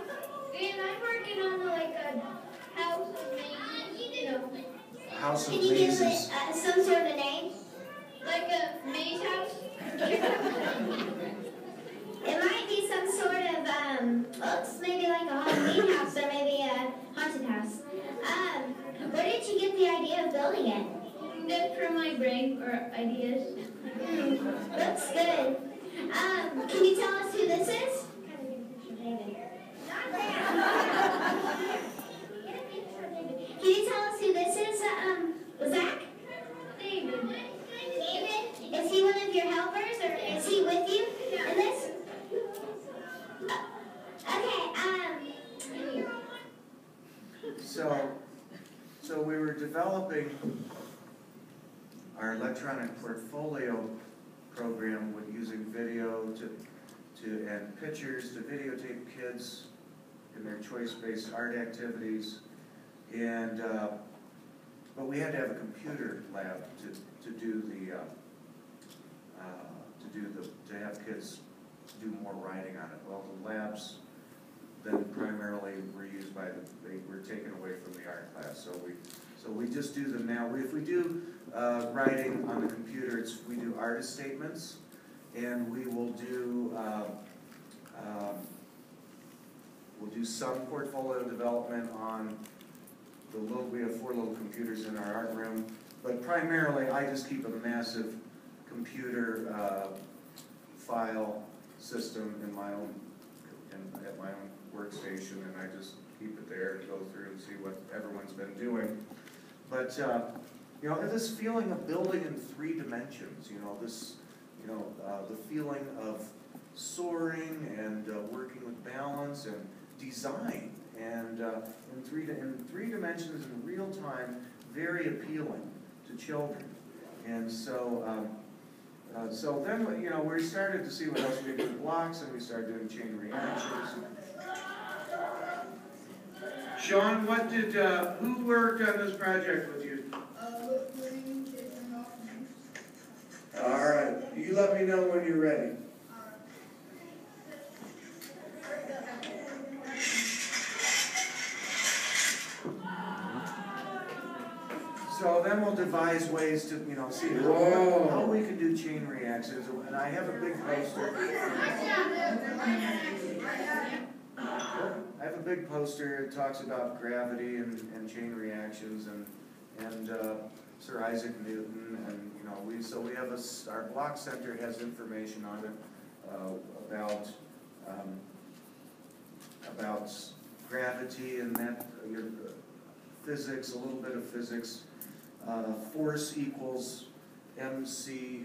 and I'm working on like a house of maze, you know, House of Can you give it uh, some sort of a name? like a maze house. It might be some sort of, um, looks maybe like a Halloween house or maybe a haunted house. Um, where did you get the idea of building it? That's from my brain or ideas. Hmm, looks good. Um, can you tell us who this is? Can you tell us who this is, um, Zach? David. David? Is he one of your helpers or is he with you in this? Okay, um, So, so we were developing our electronic portfolio program with using video to, to, and pictures to videotape kids in their choice-based art activities. And, uh, but we had to have a computer lab to, to do the, uh, uh, to do the, to have kids do more writing on it. Well, the labs then primarily were used by the, they were taken away from the art class, so we, so we just do them now. If we do, uh, writing on the computer, it's, we do artist statements, and we will do, um, um, we'll do some portfolio development on the little, we have four little computers in our art room, but primarily, I just keep a massive computer, uh, file system in my own, in, at my own workstation, and I just keep it there and go through and see what everyone's been doing. But, uh, you know, this feeling of building in three dimensions, you know, this, you know, uh, the feeling of soaring and uh, working with balance and design, and uh, in three, in three dimensions in real time, very appealing to children. And so, um, uh, so then, you know, we started to see what else we could do with blocks, and we started doing chain reactions. Sean, what did, uh, who worked on this project with you? All right, you let me know when you're ready. So then we'll devise ways to, you know, see Whoa. how we can do chain reactions, and I have a big poster. I have a big poster, it talks about gravity and, and chain reactions and, and, uh, Sir Isaac Newton, and, you know, we, so we have a, our block center has information on it, uh, about, um, about gravity and that, uh, your, uh, physics, a little bit of physics. Uh, force equals MC,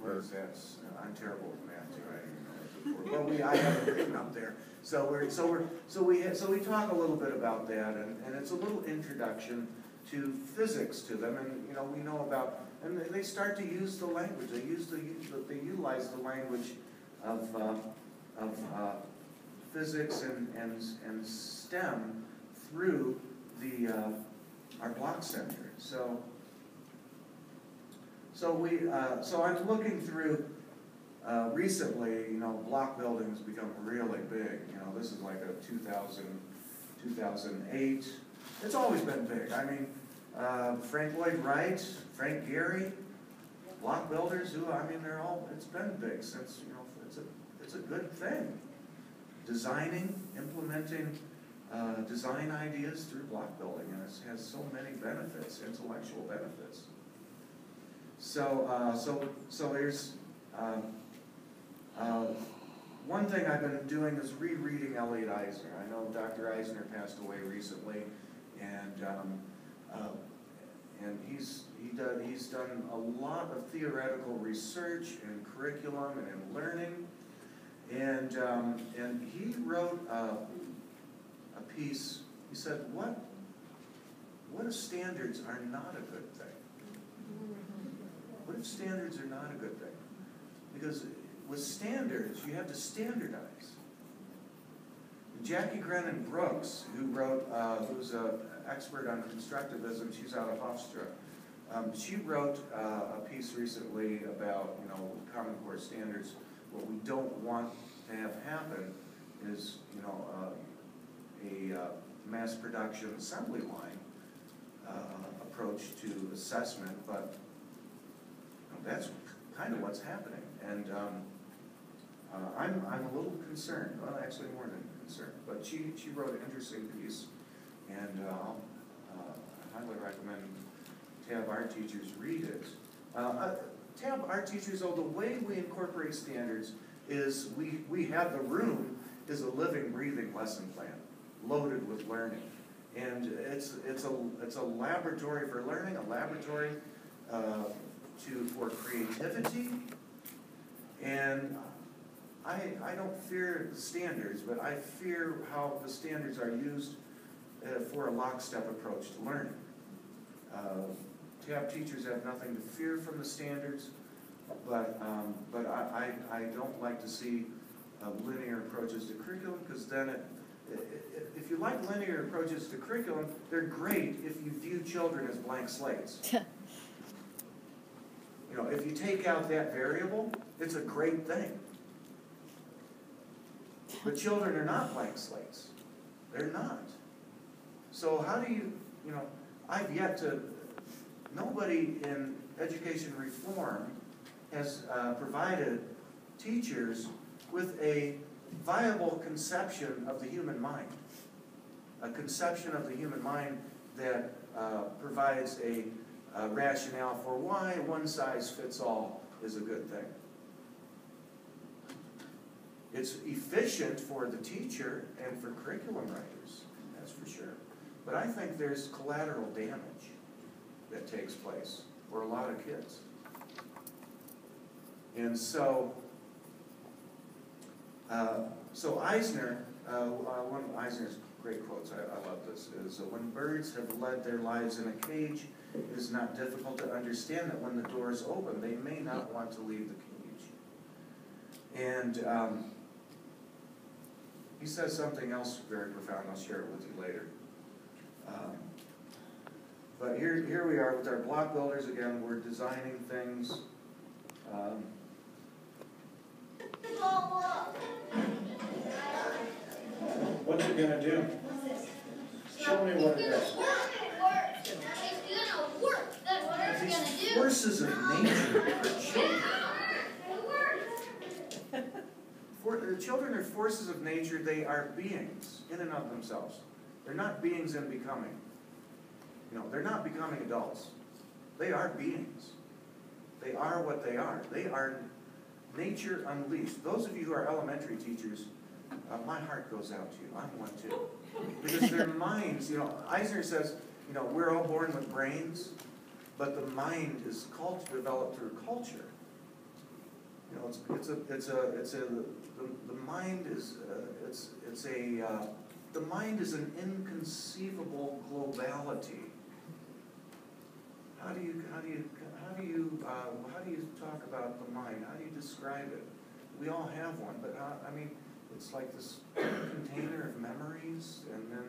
what is that? I'm terrible with math too, I Well, we, I have it written up there. So we're, so we're, so we, so we talk a little bit about that, and, and it's a little introduction to physics to them, and, you know, we know about, and they- they start to use the language, they use the, they utilize the language of, uh, of, uh, physics and, and, and STEM through the, uh, our block center, so. So we, uh, so I'm looking through, uh, recently, you know, block building has become really big, you know, this is like a 2000, 2008. It's always been big, I mean, uh, Frank Lloyd Wright, Frank Gehry, block builders, who, I mean, they're all, it's been big since, you know, it's a, it's a good thing. Designing, implementing, uh, design ideas through block building, and it has so many benefits, intellectual benefits. So, uh, so, so here's, um, uh, one thing I've been doing is rereading Elliot Eisner. I know Dr. Eisner passed away recently, and, um, uh, and he's, he done, he's done a lot of theoretical research and curriculum and in learning. And, um, and he wrote, uh, piece, he said, what, what if standards are not a good thing? What if standards are not a good thing? Because with standards, you have to standardize. Jackie Grennon Brooks, who wrote, uh, who's an expert on constructivism, she's out of Hofstra. Um, she wrote uh, a piece recently about, you know, Common Core standards. What we don't want to have happen is, you know, uh, a uh, mass production assembly line uh, approach to assessment, but you know, that's kind of what's happening. And um, uh, I'm, I'm a little concerned, well, actually more than concerned, but she, she wrote an interesting piece, and uh, I'll, uh, I highly recommend TAB art teachers read it. Uh, TAB art teachers, though, the way we incorporate standards is we, we have the room is a living, breathing lesson plan, loaded with learning. And it's, it's a, it's a laboratory for learning, a laboratory uh, to, for creativity. And I, I don't fear the standards, but I fear how the standards are used uh, for a lockstep approach to learning. Uh, TAB teachers have nothing to fear from the standards, but, um, but I, I, I don't like to see uh, linear approaches to curriculum, because then it, if you like linear approaches to curriculum, they're great if you view children as blank slates. You know, if you take out that variable, it's a great thing. But children are not blank slates. They're not. So how do you, you know, I've yet to, nobody in education reform has uh, provided teachers with a viable conception of the human mind. A conception of the human mind that uh, provides a, a rationale for why one size fits all is a good thing. It's efficient for the teacher and for curriculum writers, that's for sure. But I think there's collateral damage that takes place for a lot of kids. And so, uh, so Eisner, uh, uh, one of Eisner's great quotes, I, I love this, is when birds have led their lives in a cage, it is not difficult to understand that when the door is open, they may not want to leave the cage. And um, he says something else very profound, I'll share it with you later. Um, but here, here we are with our block builders again, we're designing things. Um, What's it gonna do? Show me what it It's is. gonna work. It's gonna work. That's what These forces of nature are children. For, the children are forces of nature, they are beings in and of themselves. They're not beings in becoming. You know, they're not becoming adults. They are beings. They are what they are. They are nature unleashed. Those of you who are elementary teachers, uh, my heart goes out to you. I'm one too. Because their minds, you know, Eisner says, you know, we're all born with brains, but the mind is cult- developed through culture. You know, it's, it's a, it's a, it's a, the, the mind is, uh, it's, it's a, uh, the mind is an inconceivable globality. How do you, how do you, how do you, uh, how do you talk about the mind? How do you describe it? We all have one, but I mean, it's like this container of memories, and then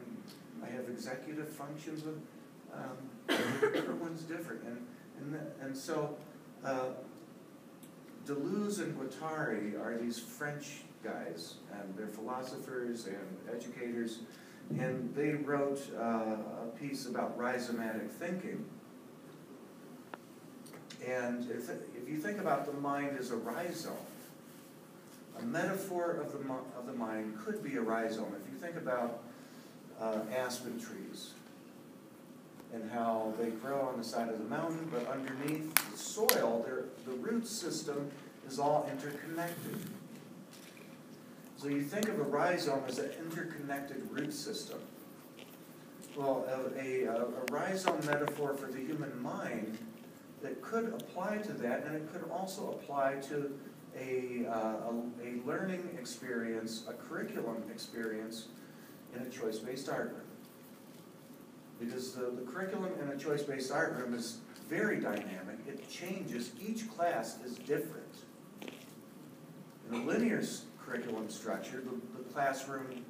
I have executive functions of, um, everyone's different, and, and, the- and so, uh, Deleuze and Guattari are these French guys, and they're philosophers and educators, and they wrote uh, a piece about rhizomatic thinking. And if, if you think about the mind as a rhizome, a metaphor of the, of the mind could be a rhizome. If you think about uh, aspen trees and how they grow on the side of the mountain, but underneath the soil, the root system is all interconnected. So you think of a rhizome as an interconnected root system. Well, a, a, a rhizome metaphor for the human mind that could apply to that, and it could also apply to a, uh, a, a learning experience, a curriculum experience in a choice-based art room. Because the, the curriculum in a choice-based art room is very dynamic, it changes, each class is different. In a linear curriculum structure, the, the classroom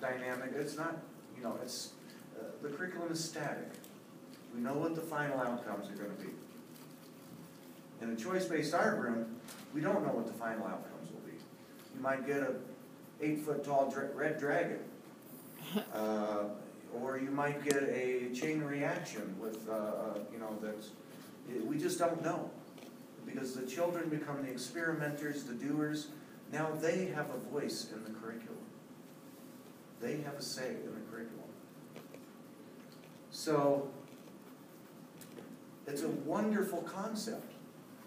dynamic, it's not, you know, it's, uh, the curriculum is static. We know what the final outcomes are gonna be. In a choice-based art room, we don't know what the final outcomes will be. You might get a eight-foot-tall dra- red dragon. Uh, or you might get a chain reaction with, uh, uh, you know, that's, we just don't know. Because the children become the experimenters, the doers, now they have a voice in the curriculum. They have a say in the curriculum. So, it's a wonderful concept,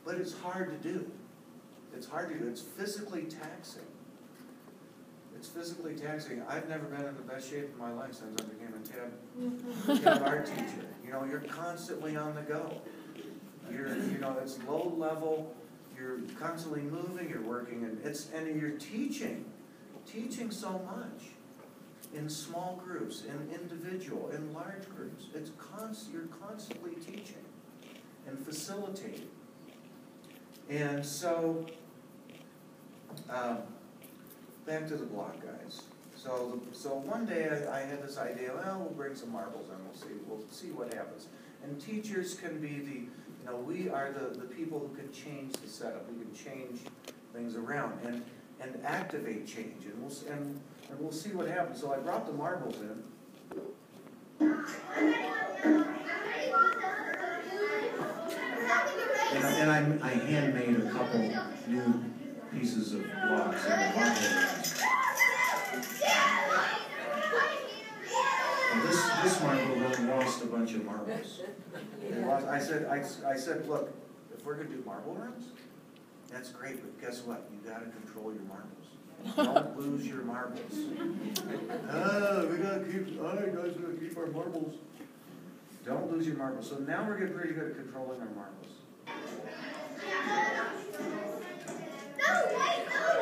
but it's hard to do. It's hard to do, it's physically taxing. It's physically taxing. I've never been in the best shape of my life since I became a tab, tab art teacher. You know, you're constantly on the go. You're, you know, it's low level, you're constantly moving, you're working, and it's, and you're teaching, teaching so much. In small groups, in individual, in large groups. It's const, you're constantly teaching and facilitating. And so, um, back to the block guys. So, so one day I, I had this idea, well, we'll bring some marbles and we'll see, we'll see what happens. And teachers can be the, you know, we are the, the people who can change the setup, we can change things around. And, and activate change, and we'll, and, and we'll see what happens. So I brought the marbles in. And I, and I, I handmade a couple new pieces of blocks in the marble rooms. And this, this marble really lost a bunch of marbles. Lost, I said, I, I said, look, if we're gonna do marble rooms, that's great, but guess what? You gotta control your marbles. Don't lose your marbles. Ah, we gotta keep, all right, guys, we gotta keep our marbles. Don't lose your marbles. So now we're getting pretty good at controlling our marbles. No, wait, no.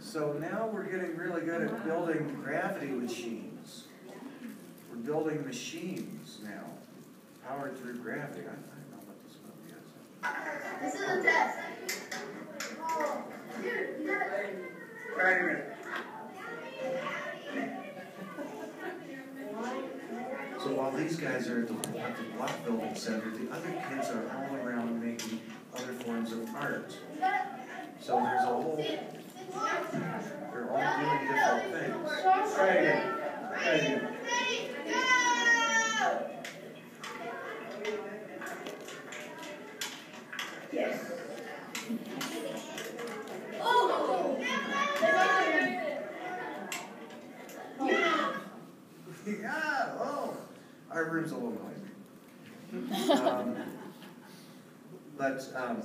So now we're getting really good at building gravity machines. We're building machines powered through gravity. I, I don't know what this movie is. This is a test. So while these guys are at the, at the block building center, the other kids are all around making other forms of art. So there's a whole, they're all doing different things. Try again, try again. Yeah, oh, our room's a little noisy. Um, But, um,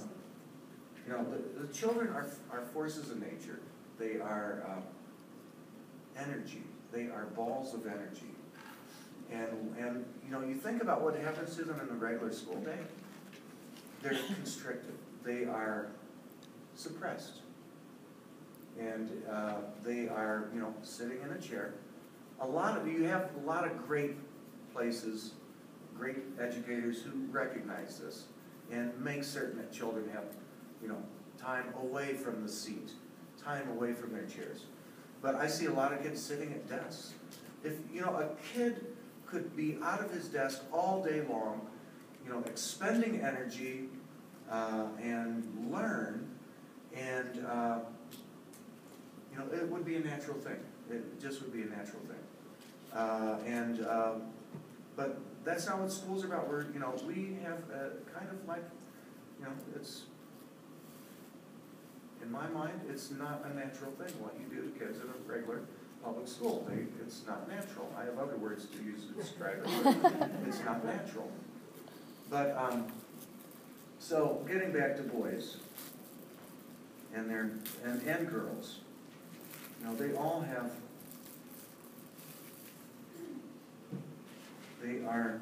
you know, the, the children are, are forces of nature. They are, um, energy. They are balls of energy. And, and, you know, you think about what happens to them in the regular school day. They're constricted. They are suppressed. And, uh, they are, you know, sitting in a chair. A lot of, you have a lot of great places, great educators who recognize this and make certain that children have, you know, time away from the seat, time away from their chairs. But I see a lot of kids sitting at desks. If, you know, a kid could be out of his desk all day long, you know, expending energy, uh, and learn, and, uh, you know, it would be a natural thing. It just would be a natural thing. Uh, and, um, but that's not what schools are about. We're, you know, we have a kind of like, you know, it's, in my mind, it's not a natural thing, what you do to kids in a regular public school. They, it's not natural. I have other words to use to describe it, it's not natural. But, um, so getting back to boys and their, and, and girls, you know, they all have They are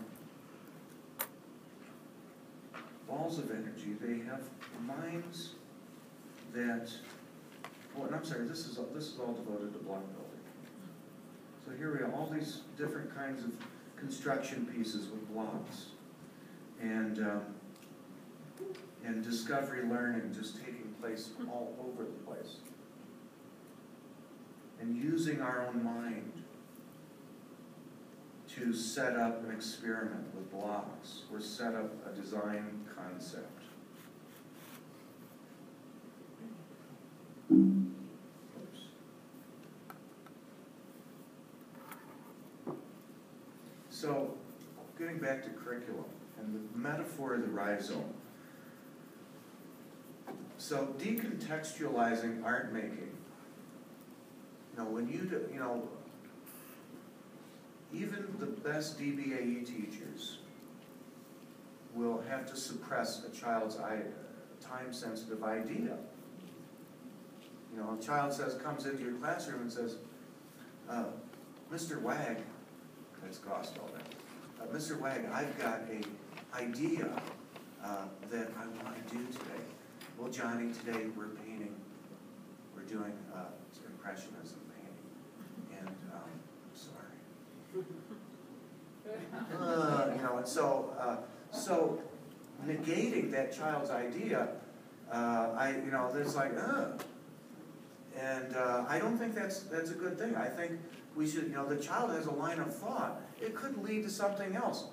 balls of energy. They have minds that, oh, and I'm sorry, this is, this is all devoted to block building. So here we have all these different kinds of construction pieces with blocks. And, um, and discovery learning just taking place all over the place. And using our own mind to set up an experiment with blocks, or set up a design concept. Oops. So, getting back to curriculum and the metaphor of the rhizome. So decontextualizing art making. You know, when you do, you know, even the best DBAE teachers will have to suppress a child's time-sensitive idea. You know, a child says, comes into your classroom and says, uh, Mr. Wag, that's Gostel then, uh, Mr. Wag, I've got a idea uh, that I want to do today. Well, Johnny, today we're painting, we're doing uh, impressionism painting, and um, sorry. Uh, you know, and so, uh, so negating that child's idea, uh, I, you know, there's like, and, I don't think that's, that's a good thing. I think we should, you know, the child has a line of thought. It could lead to something else.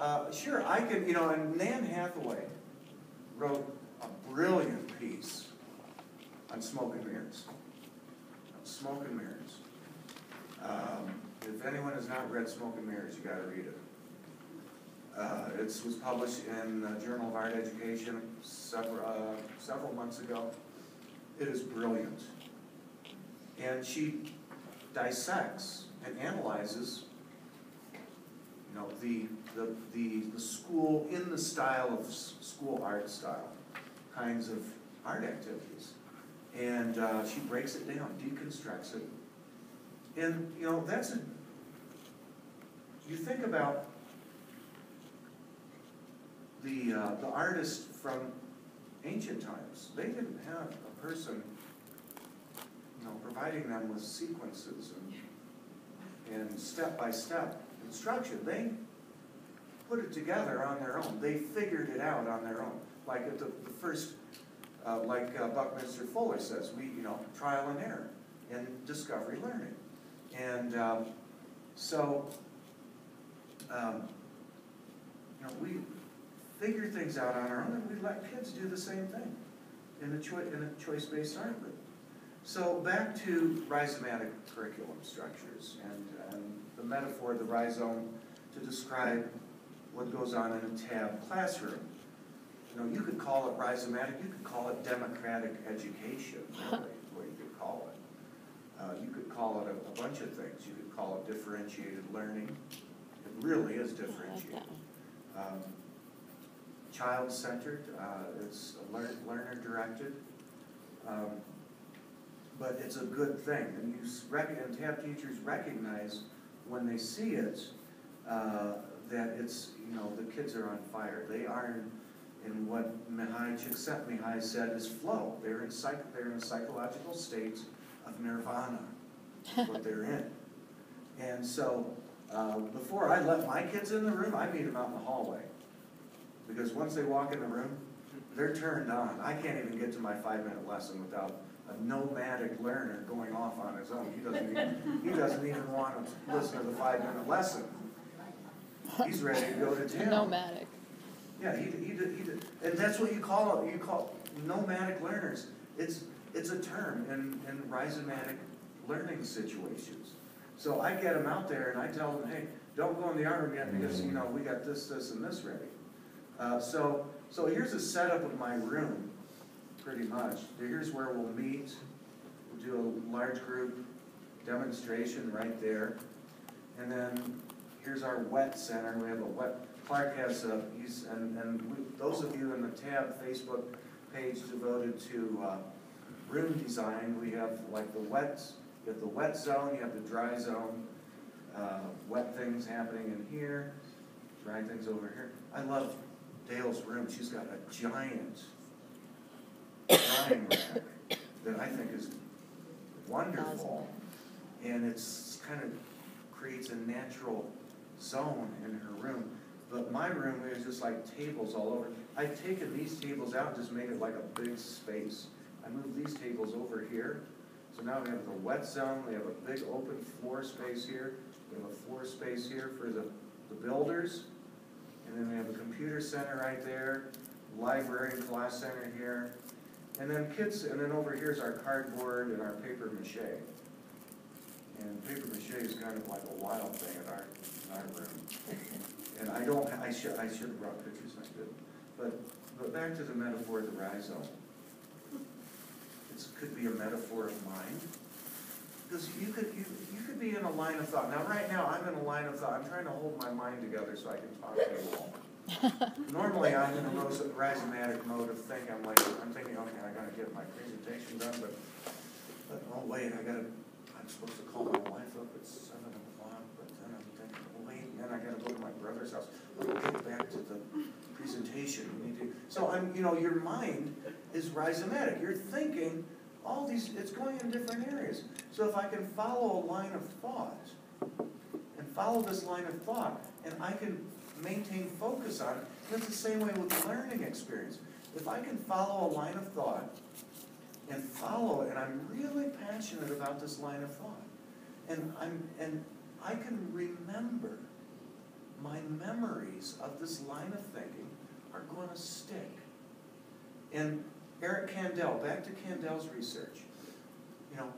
Uh, sure, I could, you know, and Nan Hathaway wrote a brilliant piece on smoke and mirrors. On smoke and mirrors. Um, if anyone has not read Smoke and Mirrors, you gotta read it. Uh, it was published in the Journal of Art Education several, uh, several months ago. It is brilliant. And she dissects and analyzes, you know, the, the, the, the school, in the style of school art style, kinds of art activities. And, uh, she breaks it down, deconstructs it. And, you know, that's a, you think about the, uh, the artist from ancient times, they didn't have a person, you know, providing them with sequences and, and step-by-step instruction. They put it together on their own. They figured it out on their own. Like the, the first, uh, like uh, Buckminster Fuller says, we, you know, trial and error and discovery learning. And, um, so, um, you know, we figure things out on our own, and we let kids do the same thing in a choi, in a choice-based art group. So back to rhizomatic curriculum structures and, and the metaphor of the rhizome to describe what goes on in a tab classroom. You know, you could call it rhizomatic, you could call it democratic education, really, what you could call it. Uh, you could call it a, a bunch of things, you could call it differentiated learning, it really is differentiated. Um, Child-centered, uh, it's learner-directed. Um, but it's a good thing, and you and have teachers recognize when they see it, uh, that it's, you know, the kids are on fire. They are in, in what Mihaly Csikszentmihalyi said is flow. They're in psych, they're in a psychological state of nirvana, what they're in. And so, uh, before I let my kids in the room, I meet them out in the hallway. Because once they walk in the room, they're turned on. I can't even get to my five-minute lesson without a nomadic learner going off on his own. He doesn't even, he doesn't even want to listen to the five-minute lesson. He's ready to go to town. Nomadic. Yeah, he, he did, he and that's what you call it, you call nomadic learners. It's, it's a term in, in rhizomatic learning situations. So I get them out there and I tell them, hey, don't go in the room yet because, you know, we got this, this, and this ready. Uh, so, so here's a setup of my room, pretty much. Here's where we'll meet, we'll do a large group demonstration right there. And then here's our wet center, we have a wet, Clark has a, he's, and, and we, those of you in the tab Facebook page devoted to, uh, room design, we have like the wet, you have the wet zone, you have the dry zone, uh, wet things happening in here, dry things over here. I love Dale's room, she's got a giant that I think is wonderful. And it's kind of creates a natural zone in her room. But my room is just like tables all over. I've taken these tables out, just made it like a big space. I moved these tables over here. So now we have the wet zone, we have a big open floor space here. We have a floor space here for the, the builders. And then we have a computer center right there, library and class center here. And then kids, and then over here's our cardboard and our paper mache. And paper mache is kind of like a wild thing in our, in our room. And I don't, I should, I should have brought pictures, I did. But, but back to the metaphor of the rhizome. It could be a metaphor of mind. Because you could, you, you could be in a line of thought. Now, right now, I'm in a line of thought. I'm trying to hold my mind together so I can talk to you all. Normally, I'm in a rhizomatic mode of thinking. I'm like, I'm thinking, okay, I gotta get my presentation done, but, but, oh, wait, I gotta, I'm supposed to call my wife up at seven o'clock, but then I'm thinking, oh, wait, then I gotta go to my brother's house. Let me get back to the presentation. We need to, so I'm, you know, your mind is rhizomatic. You're thinking all these, it's going in different areas. So if I can follow a line of thought, and follow this line of thought, and I can maintain focus on it, and it's the same way with the learning experience. If I can follow a line of thought, and follow, it, and I'm really passionate about this line of thought. And I'm, and I can remember, my memories of this line of thinking are gonna stick. And Eric Kandel, back to Kandel's research, you know,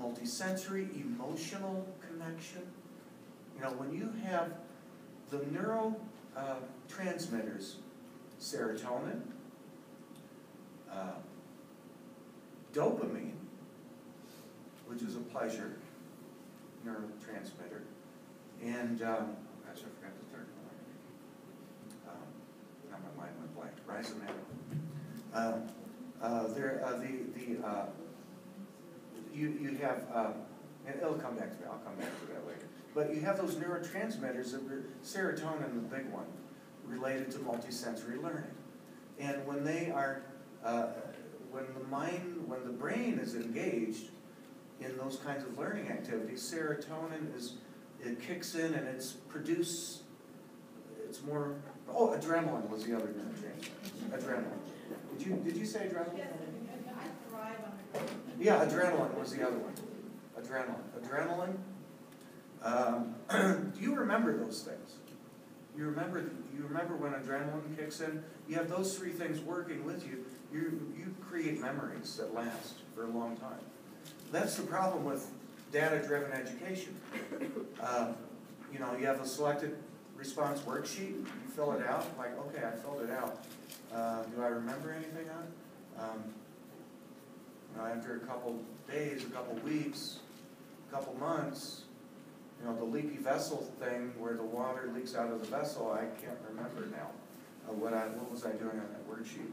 multisensory, emotional connection. You know, when you have the neurotransmitters, uh, serotonin, uh, dopamine, which is a pleasure neurotransmitter, and, um, gosh, I forgot the third one. Um, Now my mind went blank, rhizomatic. Uh, uh, There, uh, the, the, uh, you, you have, um, it'll come back to me, I'll come back to that later. But you have those neurotransmitters, that serotonin, the big one, related to multisensory learning. And when they are, uh, when the mind, when the brain is engaged in those kinds of learning activities, serotonin is, it kicks in and it's produce, it's more, oh, adrenaline was the other neurotransmitter, adrenaline. Did you, did you say adrenaline? I thrive on Yeah, adrenaline was the other one. Adrenaline. Adrenaline. Um, do you remember those things? You remember, you remember when adrenaline kicks in? You have those three things working with you. You, you create memories that last for a long time. That's the problem with data-driven education. Uh, you know, you have a selected response worksheet, you fill it out, like, okay, I filled it out. Uh, do I remember anything on it? Um, you know, after a couple days, a couple weeks, a couple months, you know, the leaky vessel thing where the water leaks out of the vessel, I can't remember now. Uh, what I, what was I doing on that worksheet?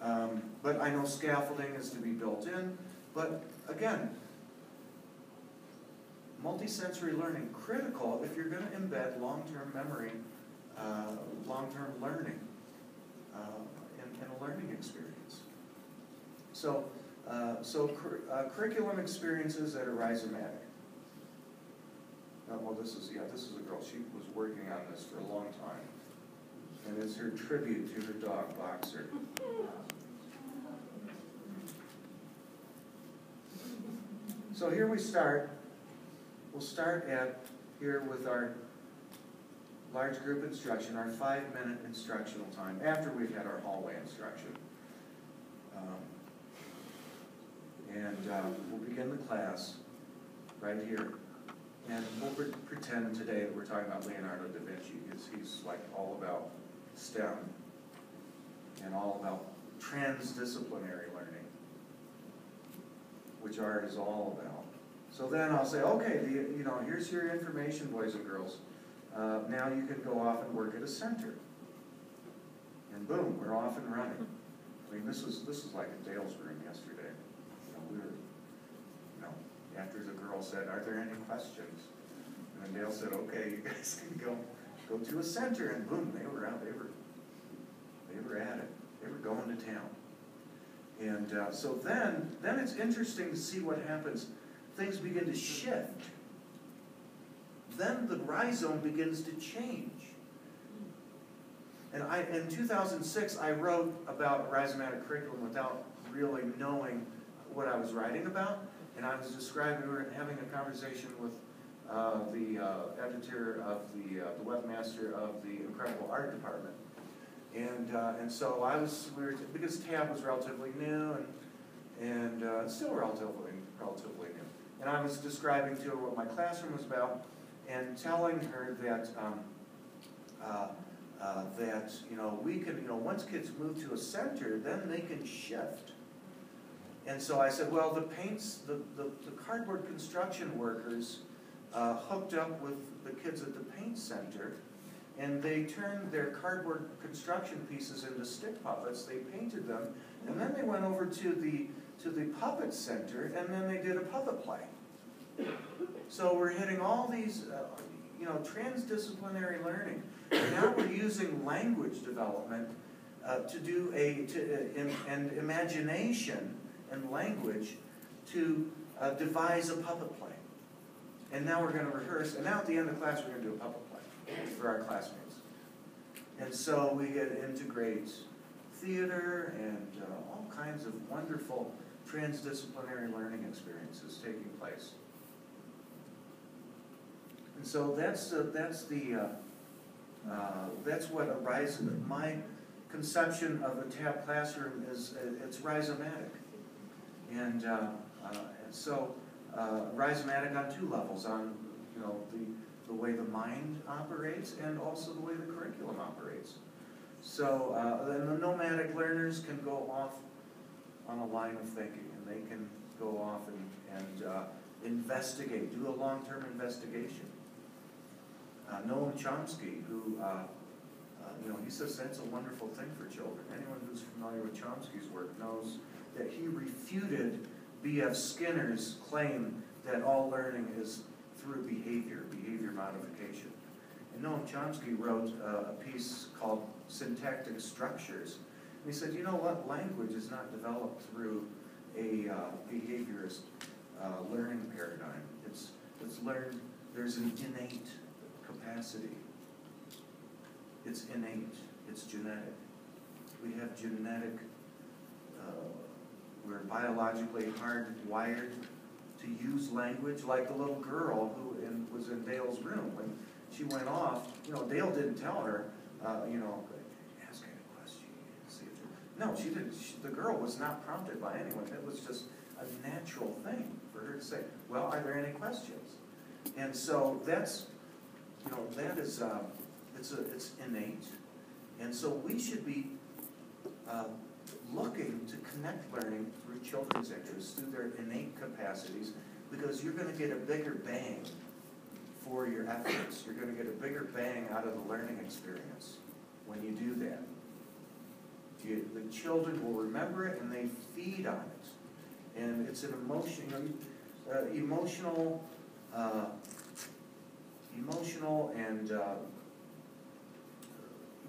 Um, but I know scaffolding is to be built in, but again, multisensory learning, critical if you're gonna embed long-term memory, uh, long-term learning, uh, in, in a learning experience. So, uh, so cur- uh, curriculum experiences that are rhizomatic. Uh, well, this is, yeah, this is a girl, she was working on this for a long time. And it's her tribute to her dog, Boxer. So here we start. We'll start at, here with our large group instruction, our five-minute instructional time, after we've had our hallway instruction. Um, And uh, we'll begin the class right here. And we'll pre- pretend today that we're talking about Leonardo da Vinci, because he's like all about STEM and all about transdisciplinary learning, which art is all about. So then I'll say, okay, the, you know, here's your information, boys and girls. Uh, now you can go off and work at a center. And boom, we're off and running. I mean, this was, this was like a Dale's room yesterday. You know, we were, you know, after the girl said, are there any questions? And Dale said, okay, you guys can go, go to a center, and boom, they were out, they were, they were at it. They were going to town. And uh, so then, then it's interesting to see what happens. Things begin to shift. Then the rhizome begins to change. And I, in 2006, I wrote about rhizomatic curriculum without really knowing what I was writing about. And I was describing, we were having a conversation with uh, the uh, editor of the, uh, the webmaster of the Incredible Art Department. And, uh, and so I was, we were, because TAB was relatively new and, and uh, still relatively, relatively new. And I was describing to her what my classroom was about and telling her that, um, uh, that, you know, we can, you know, once kids move to a center, then they can shift. And so I said, well, the paints, the, the, the cardboard construction workers uh, hooked up with the kids at the paint center, and they turned their cardboard construction pieces into stick puppets. They painted them, and then they went over to the to the puppet center, and then they did a puppet play. So we're hitting all these, uh, you know, transdisciplinary learning. And now we're using language development uh, to do a to uh, and imagination and language to uh, devise a puppet play. And now we're going to rehearse. And now at the end of class, we're going to do a puppet play for our classmates. And so we get integrate theater and uh, all kinds of wonderful transdisciplinary learning experiences taking place. And so that's, that's the, uh, uh, that's what a rise, my conception of a TAB classroom is, it's rhizomatic. And, uh, uh, and so, uh, rhizomatic on two levels, on, you know, the, the way the mind operates and also the way the curriculum operates. So, uh, then the nomadic learners can go off on a line of thinking, and they can go off and, and, uh, investigate, do a long-term investigation. Noam Chomsky, who, you know, he says that's a wonderful thing for children. Anyone who's familiar with Chomsky's work knows that he refuted B.F. Skinner's claim that all learning is through behavior, behavior modification. And Noam Chomsky wrote uh, a piece called Syntactic Structures. And he said, you know what, language is not developed through a uh, behaviorist uh, learning paradigm. It's, it's learned, there's an innate capacity. It's innate, it's genetic. We have genetic, uh, we're biologically hardwired to use language like the little girl who in, was in Dale's room. When she went off, you know, Dale didn't tell her, uh, you know, ask any question, see if No, she didn't. She, the girl was not prompted by anyone. It was just a natural thing for her to say, well, are there any questions? And so that's, you know, that is, uh, it's, a, it's innate. And so we should be uh, looking to connect learning through children's interests, through their innate capacities, because you're gonna get a bigger bang for your efforts. You're gonna get a bigger bang out of the learning experience when you do that. You, the children will remember it and they feed on it. And it's an emotion, uh, emotional, uh, emotional and, uh,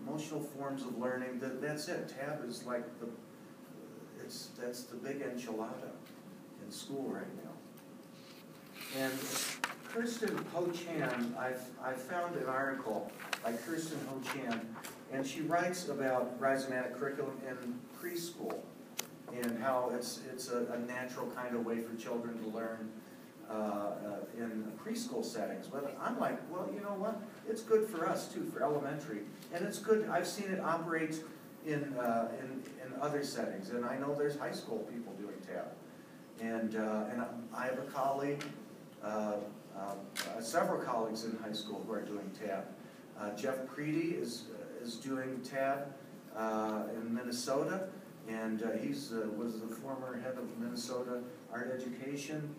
emotional forms of learning, that, that's it. TAB is like the, it's, that's the big enchilada in school right now. And Kirsten Ho Chan, I've, I found an article by Kirsten Ho Chan, and she writes about rhizomatic curriculum in preschool and how it's, it's a, a natural kind of way for children to learn uh, uh, in preschool settings. But I'm like, well, you know what? It's good for us too, for elementary. And it's good, I've seen it operate in, uh, in other settings. And I know there's high school people doing TAB. And, uh, and I have a colleague, uh, uh, several colleagues in high school who are doing TAB. Uh, Jeff Creedy is, is doing TAB uh, in Minnesota, and uh, he's uh, was the former head of Minnesota Art Education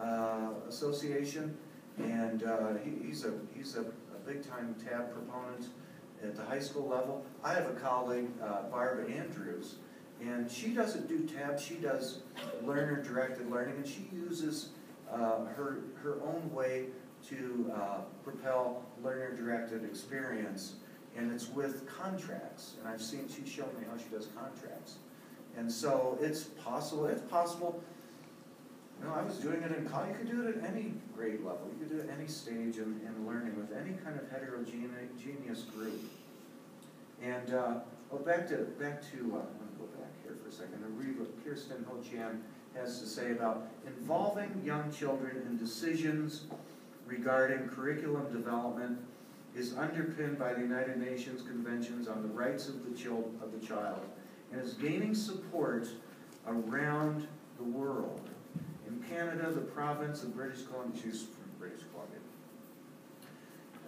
uh, Association, and uh, he, he's a he's a, a big time TAB proponent at the high school level. I have a colleague, uh, Barbara Andrews, and she doesn't do tabs. She does learner directed learning, and she uses uh, her her own way to uh, propel learner directed experience, and it's with contracts. And I've seen she's shown me how she does contracts. And so it's possible, it's possible, know, I was doing it in college, you could do it at any grade level, you could do it at any stage in, in learning with any kind of heterogeneous group. And, uh, well, back to, back to, uh, I'm gonna go back here for a second and read what Kirsten Ho Chan has to say about involving young children in decisions regarding curriculum development is underpinned by the United Nations Conventions on the Rights of the, Chil- of the Child and is gaining support around the world. Canada, the province of British Columbia, she's from British Columbia.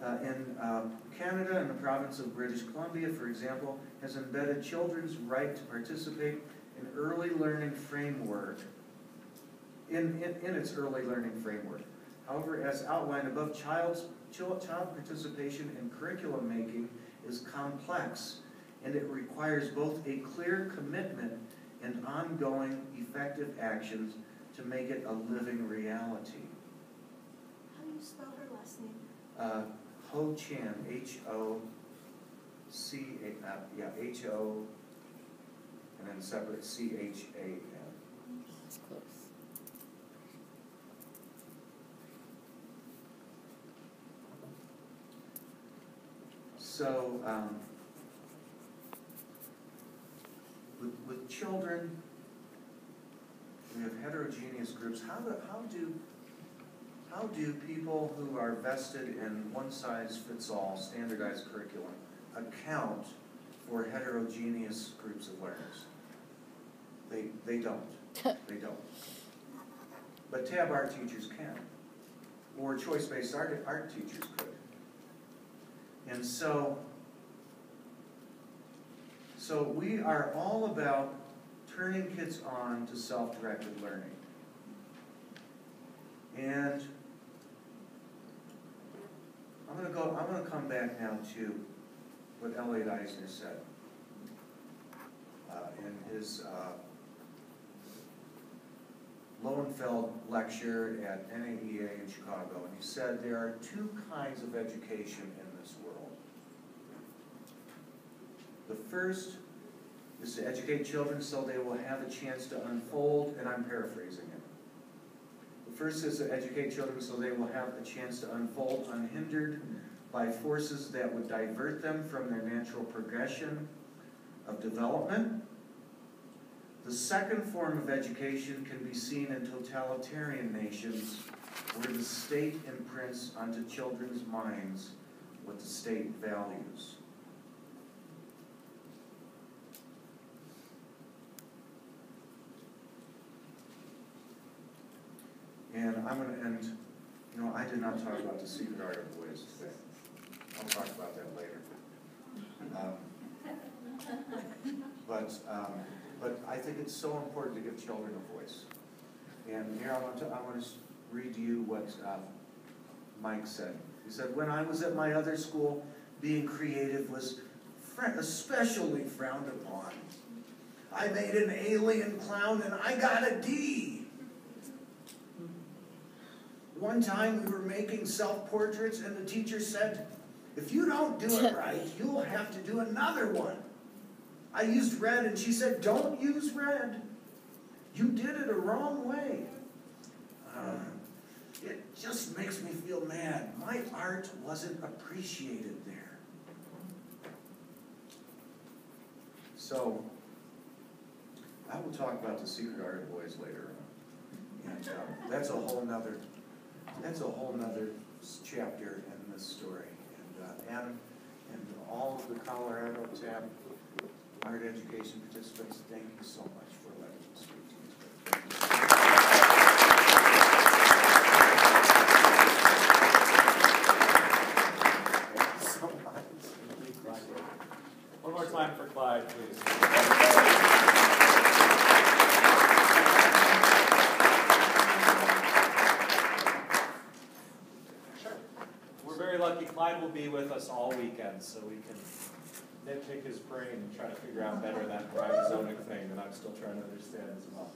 Uh, in uh, Canada and the province of British Columbia, for example, has embedded children's right to participate in early learning framework, in, in, in its early learning framework. However, as outlined above, child's, child, child participation in curriculum making is complex and it requires both a clear commitment and ongoing effective actions to make it a living reality. How do you spell her last name? Uh, Ho Chan, H O C A, uh, yeah, H O, and then separate C H A N. It's close. So, um, with, with children, we have heterogeneous groups, how do, how do, how do people who are vested in one-size-fits-all standardized curriculum account for heterogeneous groups of learners? They, they don't, they don't. But tab art teachers can, or choice-based art, art teachers could. And so, so we are all about turning kids on to self-directed learning. And I'm gonna go, I'm gonna come back now to what Elliot Eisner said uh, in his uh, Lowenfeld lecture at NAEA in Chicago, and he said there are two kinds of education in this world. The first is to educate children so they will have a chance to unfold, and I'm paraphrasing it. The first is to educate children so they will have a chance to unfold unhindered by forces that would divert them from their natural progression of development. The second form of education can be seen in totalitarian nations where the state imprints onto children's minds what the state values. And I'm gonna end, you know, I did not talk about the secret art of boys today. I'll talk about that later. Um, But, um, but I think it's so important to give children a voice. And here I want to, I want to read to you what um, Mike said. He said, when I was at my other school, being creative was especially frowned upon. I made an alien clown and I got a D. One time we were making self-portraits and the teacher said, if you don't do it right, you'll have to do another one. I used red and she said, don't use red. You did it a wrong way. Uh, it just makes me feel mad. My art wasn't appreciated there. So, I will talk about the secret art of boys later on. And uh, that's a whole nother, that's a whole nother chapter in this story. And uh, Adam and all of the Colorado Tab art education participants, thank you so much for letting me speak to you. Thank you so much. One more time for Clyde, please. We're very lucky Clyde will be with us so we can nitpick his brain and try to figure out better that ribosomic thing that I'm still trying to understand as well.